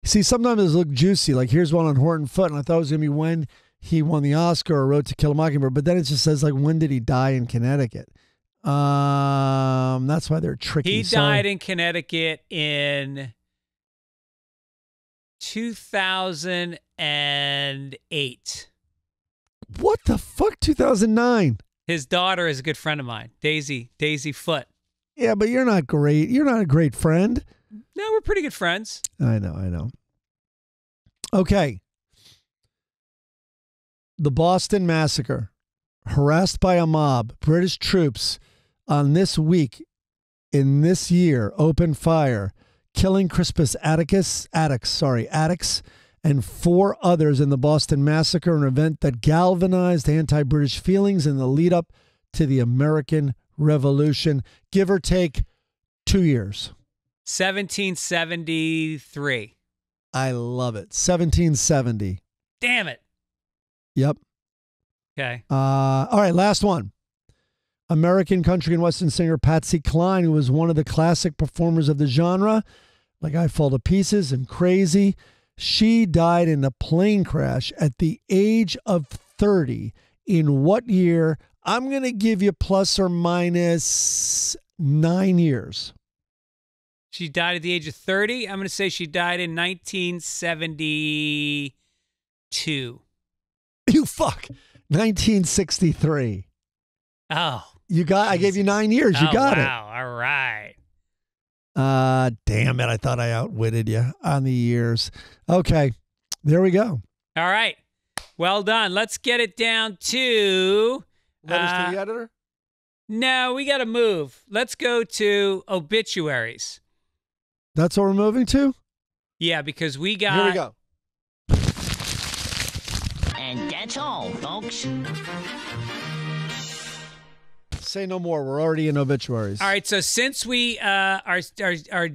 see, sometimes it look juicy. Like here's one on Horton Foote, and I thought it was gonna be when he won the Oscar or wrote To Kill a Mockingbird, but then it just says like when did he die in Connecticut? Um, that's why they're tricky. He Sorry. died in Connecticut in 2008. What the fuck? 2009. His daughter is a good friend of mine, Daisy Daisy Foote. Yeah, but you're not great. You're not a great friend. No, we're pretty good friends. I know, I know. Okay. The Boston Massacre. Harassed by a mob, British troops on this week in this year opened fire, killing Crispus Atticus, Attucks, sorry, Attucks, and four others in the Boston Massacre, an event that galvanized anti-British feelings in the lead up to the American Revolution, give or take two years. 1773. I love it. 1770. Damn it. Yep. Okay. Uh, all right, last one. American country and western singer Patsy Cline, who was one of the classic performers of the genre, like I Fall to Pieces and Crazy. She died in a plane crash at the age of 30. In what year? I'm going to give you plus or minus nine years. She died at the age of 30. I'm going to say she died in 1972. [LAUGHS] You fuck. 1963. Oh. You got, I gave you nine years. You Oh, got it. wow. All right. Uh, damn it. I thought I outwitted you on the years. Okay. There we go. All right. Well done. Let's get it down to Letters Uh, to the editor? No, we got to move. Let's go to obituaries. That's what we're moving to? Yeah, because we got. Here we go. And that's all, folks. Say no more. We're already in obituaries. All right, so since we uh, are are are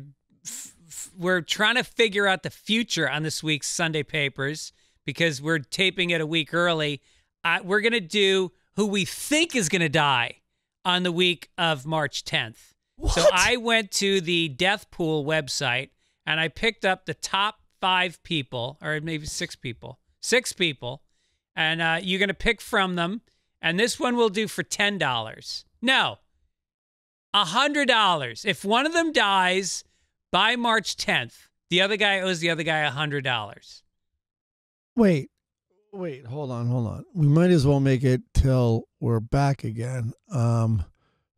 f- f- we're trying to figure out the future on this week's Sunday papers because we're taping it a week early, uh, we're gonna do who we think is gonna die on the week of March 10th. What? So I went to the death pool website and I picked up the top five people, or maybe six people, six people, and uh, you're gonna pick from them. And this one we'll do for ten dollars. No, a hundred dollars. If one of them dies by March 10th, the other guy owes the other guy a hundred dollars. Wait, wait, hold on, hold on. We might as well make it till we're back again. Um,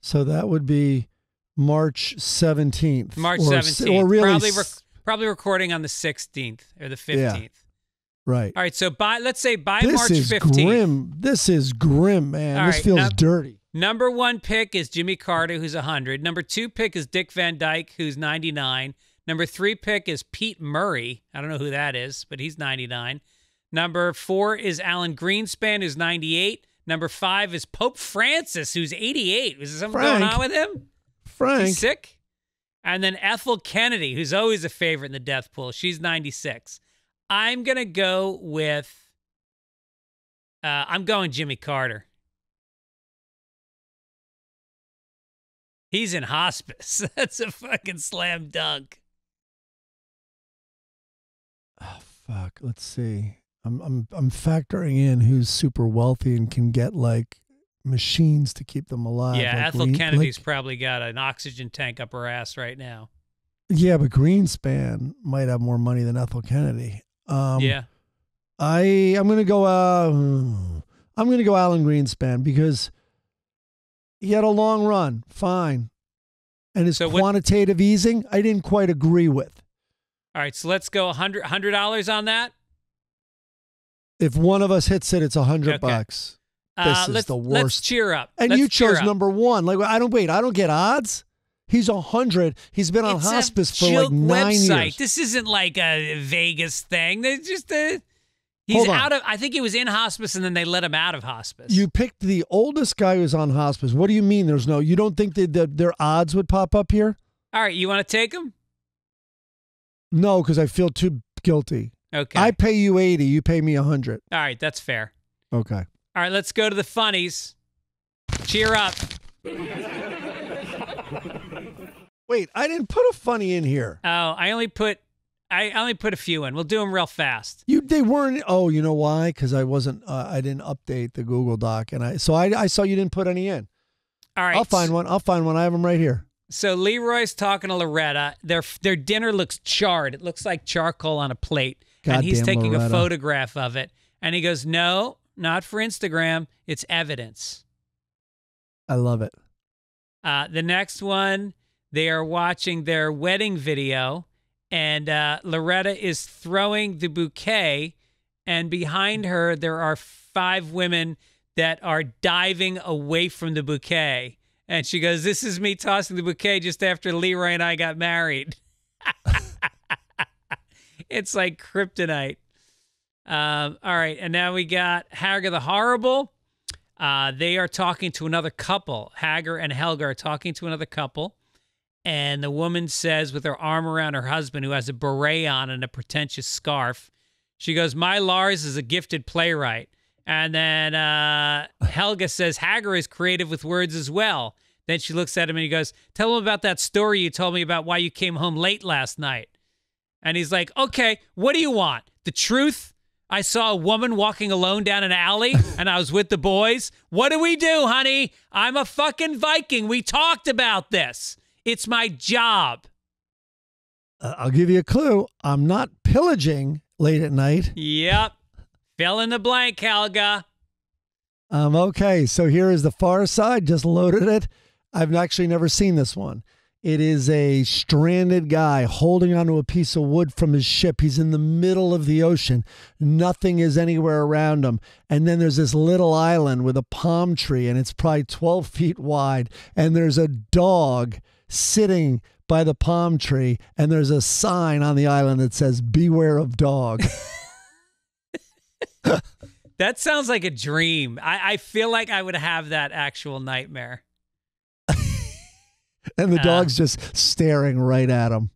so that would be March seventeenth. March or, 17th. or really, probably, rec- probably recording on the 16th or the 15th. Yeah. right. All right, so by let's say by this March is 15th. grim. This is grim, man. All this right, feels now- dirty. Number one pick is Jimmy Carter, who's 100. Number two pick is Dick Van Dyke, who's 99. Number three pick is Pete Murray. I don't know who that is, but he's 99. Number four is Alan Greenspan, who's 98. Number five is Pope Francis, who's 88. Is there something going on with him? Frank, He's sick. And then Ethel Kennedy, who's always a favorite in the death pool. She's 96. I'm going to go with, uh, I'm going Jimmy Carter. He's in hospice. [LAUGHS] That's a fucking slam dunk. oh, fuck. Let's see. I'm I'm I'm factoring in who's super wealthy and can get like machines to keep them alive. yeah, like Ethel Green- Kennedy's like- probably got an oxygen tank up her ass right now. yeah, but Greenspan might have more money than Ethel Kennedy. Um, yeah. I I'm gonna go. Uh, I'm gonna go Alan Greenspan because he had a long run, fine, and his So what- quantitative easing I didn't quite agree with. All right, so let's go 100 $100 on that. If one of us hits it, it's a hundred Okay. bucks. Uh, This is let's, the Let's worst. cheer up. And Let's you chose number one. Like I don't wait. I don't get odds. He's a hundred. He's been on It's hospice a for like nine website. years. This isn't like a Vegas thing. They just uh, he's out of. I think he was in hospice and then they let him out of hospice. You picked the oldest guy who's on hospice. What do you mean? There's no. You don't think that their odds would pop up here? all right? You want to take him? No, because I feel too guilty. Okay. I pay you eighty. You pay me a hundred. all right, that's fair. Okay. All right, let's go to the funnies. Cheer up. Wait, I didn't put a funny in here. Oh, I only put I only put a few in. We'll do them real fast. You they weren't. Oh, you know why? Because I wasn't. Uh, I didn't update the Google Doc, and I so I I saw you didn't put any in. All right. I'll find one. I'll find one. I have them right here. So Leroy's talking to Loretta. Their their dinner looks charred. It looks like charcoal on a plate. and he's taking a photograph of it. And he goes, "No, not for Instagram. It's evidence." I love it. Uh, the next one, they are watching their wedding video, and uh, Loretta is throwing the bouquet, and behind her there are five women that are diving away from the bouquet. And she goes, "This is me tossing the bouquet just after Leroy and I got married." [LAUGHS] it's like kryptonite. Um, all right, and now we got Hagar the Horrible. Uh, they are talking to another couple. Hagar and Helga are talking to another couple. And the woman says, with her arm around her husband, who has a beret on and a pretentious scarf, she goes, My Lars is a gifted playwright. And then uh, Helga says, Hagar is creative with words as well. Then she looks at him and he goes, Tell him about that story you told me about why you came home late last night. And he's like, Okay, what do you want? The truth? I saw a woman walking alone down an alley and I was with the boys. What do we do, honey? I'm a fucking Viking. We talked about this. It's my job. Uh, I'll give you a clue. I'm not pillaging late at night. Yep. Fill in the blank, Helga. Um, okay, so here is the far side. Just loaded it. I've actually never seen this one. It is a stranded guy holding onto a piece of wood from his ship. He's in the middle of the ocean. Nothing is anywhere around him. And then there's this little island with a palm tree, and it's probably 12 feet wide. And there's a dog sitting by the palm tree, and there's a sign on the island that says, Beware of dog. [LAUGHS] That sounds like a dream. I, I feel like I would have that actual nightmare. [LAUGHS] and the Uh. dog's just staring right at him.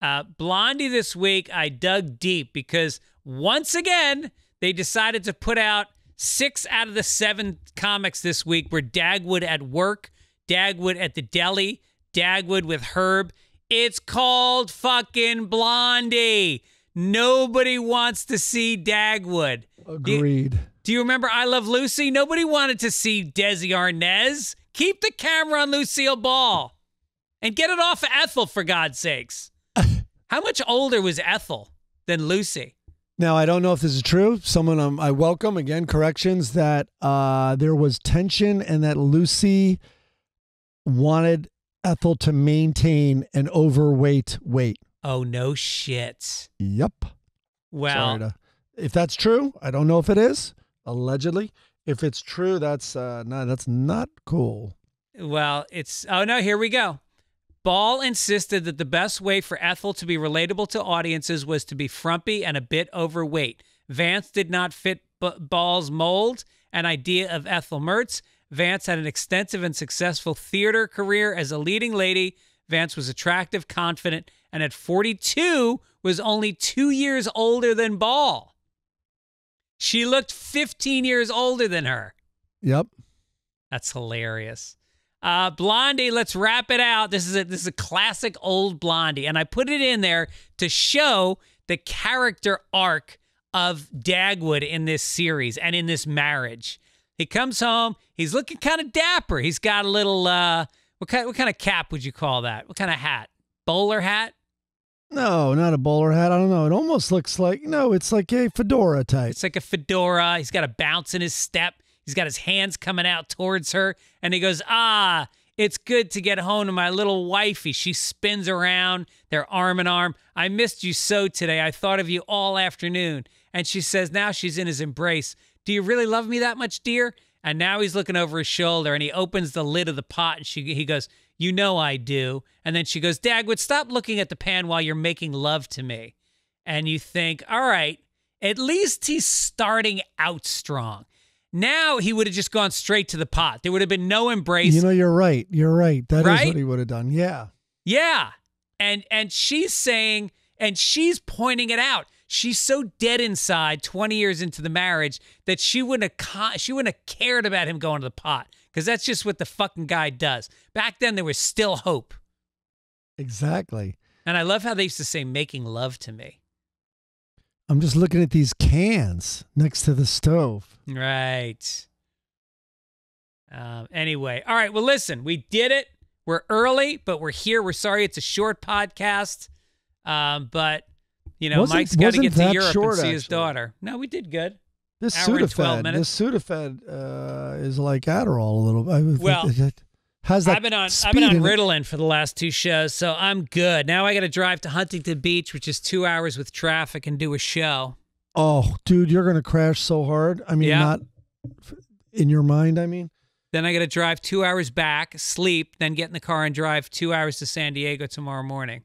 Uh, Blondie this week, I dug deep because once again, they decided to put out six out of the seven comics this week were Dagwood at work, Dagwood at the deli, Dagwood with Herb. It's called fucking Blondie. Nobody wants to see Dagwood. Do Agreed. Do you remember I Love Lucy? Nobody wanted to see Desi Arnaz. Keep the camera on Lucille Ball and get it off of Ethel, for God's sakes. [LAUGHS] How much older was Ethel than Lucy? Now I don't know if this is true. Someone um, I welcome again corrections that uh, there was tension and that Lucy wanted Ethel to maintain an overweight weight. Oh, no shit. Yep. Well, to, if that's true, I don't know if it is. Allegedly, if it's true, that's uh, no, that's not cool. well, it's. Oh, no, here we go. Ball insisted that the best way for Ethel to be relatable to audiences was to be frumpy and a bit overweight. Vance did not fit B- Ball's mold and idea of Ethel Mertz. Vance had an extensive and successful theater career as a leading lady. Vance was attractive, confident, and at 42 was only two years older than Ball. She looked 15 years older than her. Yep. That's hilarious. Uh, Blondie, let's wrap it out. This is a this is a classic old Blondie, and I put it in there to show the character arc of Dagwood in this series and in this marriage. He comes home. He's looking kind of dapper. He's got a little uh, what kind what kind of cap would you call that? What kind of hat? Bowler hat? No, not a bowler hat. I don't know. It almost looks like no. It's like a fedora type. It's like a fedora. He's got a bounce in his step. He's got his hands coming out towards her, and he goes, "Ah, it's good to get home to my little wifey." She spins around. They're arm in arm. I missed you so today. I thought of you all afternoon. And she says, now she's in his embrace. Do you really love me that much, dear? And now he's looking over his shoulder, and he opens the lid of the pot, and she he goes, "You know I do." And then she goes, "Dagwood, stop looking at the pan while you're making love to me." And you think, all right, at least he's starting out strong. Now he would have just gone straight to the pot. There would have been no embrace. You know, you're right. You're right. That is Right? what he would have done. Yeah. yeah. And and she's saying and she's pointing it out. She's so dead inside 20 years into the marriage that she wouldn't have she wouldn't have cared about him going to the pot cuz that's just what the fucking guy does. Back then there was still hope. Exactly. And I love how they used to say making love to me. I'm just looking at these cans next to the stove. Right. Um, anyway, all right. Well, listen, we did it. We're early, but we're here. We're sorry it's a short podcast, um, but you know, Wasn't- Mike's got to get to Europe short, and see his actually. daughter. No, we did good. This Hour Sudafed, this Sudafed uh, is like Adderall a little. bit. Well, it that I've been on I've been on in it. Ritalin for the last two shows, so I'm good. Now I got to drive to Huntington Beach, which is two hours with traffic, and do a show. Oh, dude, you're gonna crash so hard. I mean, Yeah. not in your mind. I mean, Then I got to drive two hours back, sleep, then get in the car and drive two hours to San Diego tomorrow morning.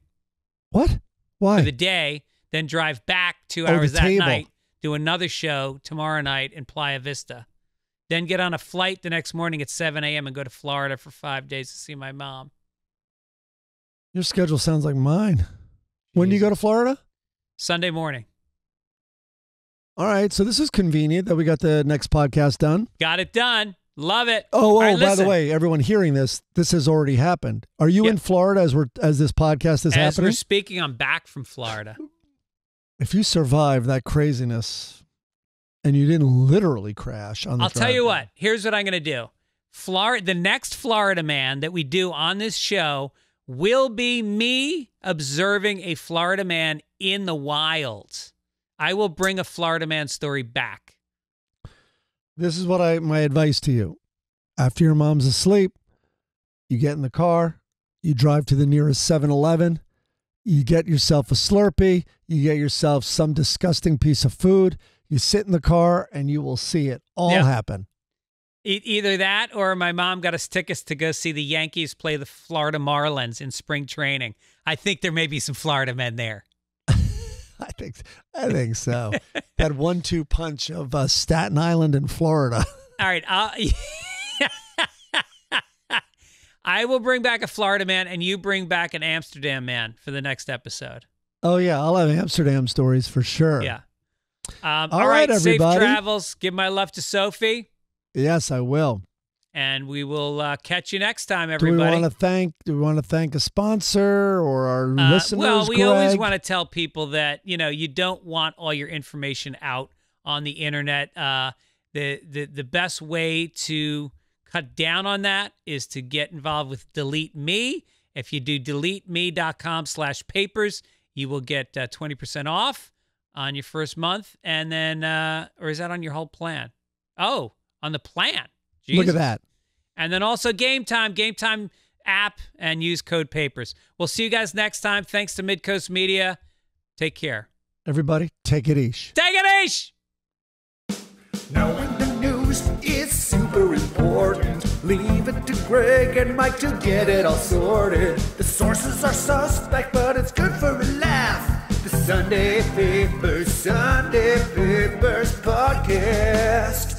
what? Why? for the day, then drive back two Oh, hours that table. night, do another show tomorrow night in Playa Vista, then get on a flight the next morning at 7 a.m. and go to Florida for five days to see my mom. your schedule sounds like mine. When do you go to Florida? Sunday morning. All right, so this is convenient that we got the next podcast done. Got it done. Love it. Oh, oh All oh, right, by the way, everyone hearing this, this has already happened. Are you Yeah. in Florida as we're as this podcast is As happening? we're speaking, I'm back from Florida. [LAUGHS] If you survive that craziness and you didn't literally crash on the I'll tell you what. Here's what I'm going to do. Florida, the next Florida man that we do on this show will be me observing a Florida man in the wild. I will bring a Florida man story back. This is what I my advice to you. After your mom's asleep, you get in the car, You drive to the nearest 7 Eleven. You get yourself a Slurpee. You get yourself some disgusting piece of food. You sit in the car and you will see it all Yeah. happen. E- either that or my mom got us tickets to go see the Yankees play the Florida Marlins in spring training. I think there may be some Florida men there. [LAUGHS] I think I think so. that one-two punch of uh, Staten Island and Florida. [LAUGHS] All right. I'll, [LAUGHS] I will bring back a Florida man and you bring back an Amsterdam man for the next episode. Oh yeah, I'll have Amsterdam stories for sure. Yeah. Um, All all right, right, safe travels. Give my love to Sophie, Yes, I will. and we will uh, catch you next time, everybody. Do we want to thank? Do we want to thank a sponsor or our Uh, listeners? well, we always want to tell people that you know you don't want all your information out on the internet. Uh, the the the best way to cut down on that is to get involved with Delete Me. If you do deleteme.com/papers, you will get uh, twenty percent off on your first month, and then uh, or is that on your whole plan? Oh, on the plan. Look at that. And then also Game Time, Game Time app, and use code PAPERS. We'll see you guys next time. Thanks to Midcoast Media. Take care. Everybody, take it easy. Take it easy. Knowing is super important. Leave it to Greg and Mike to get it all sorted. The sources are suspect, but it's good for a laugh. The Sunday Papers, Sunday Papers podcast.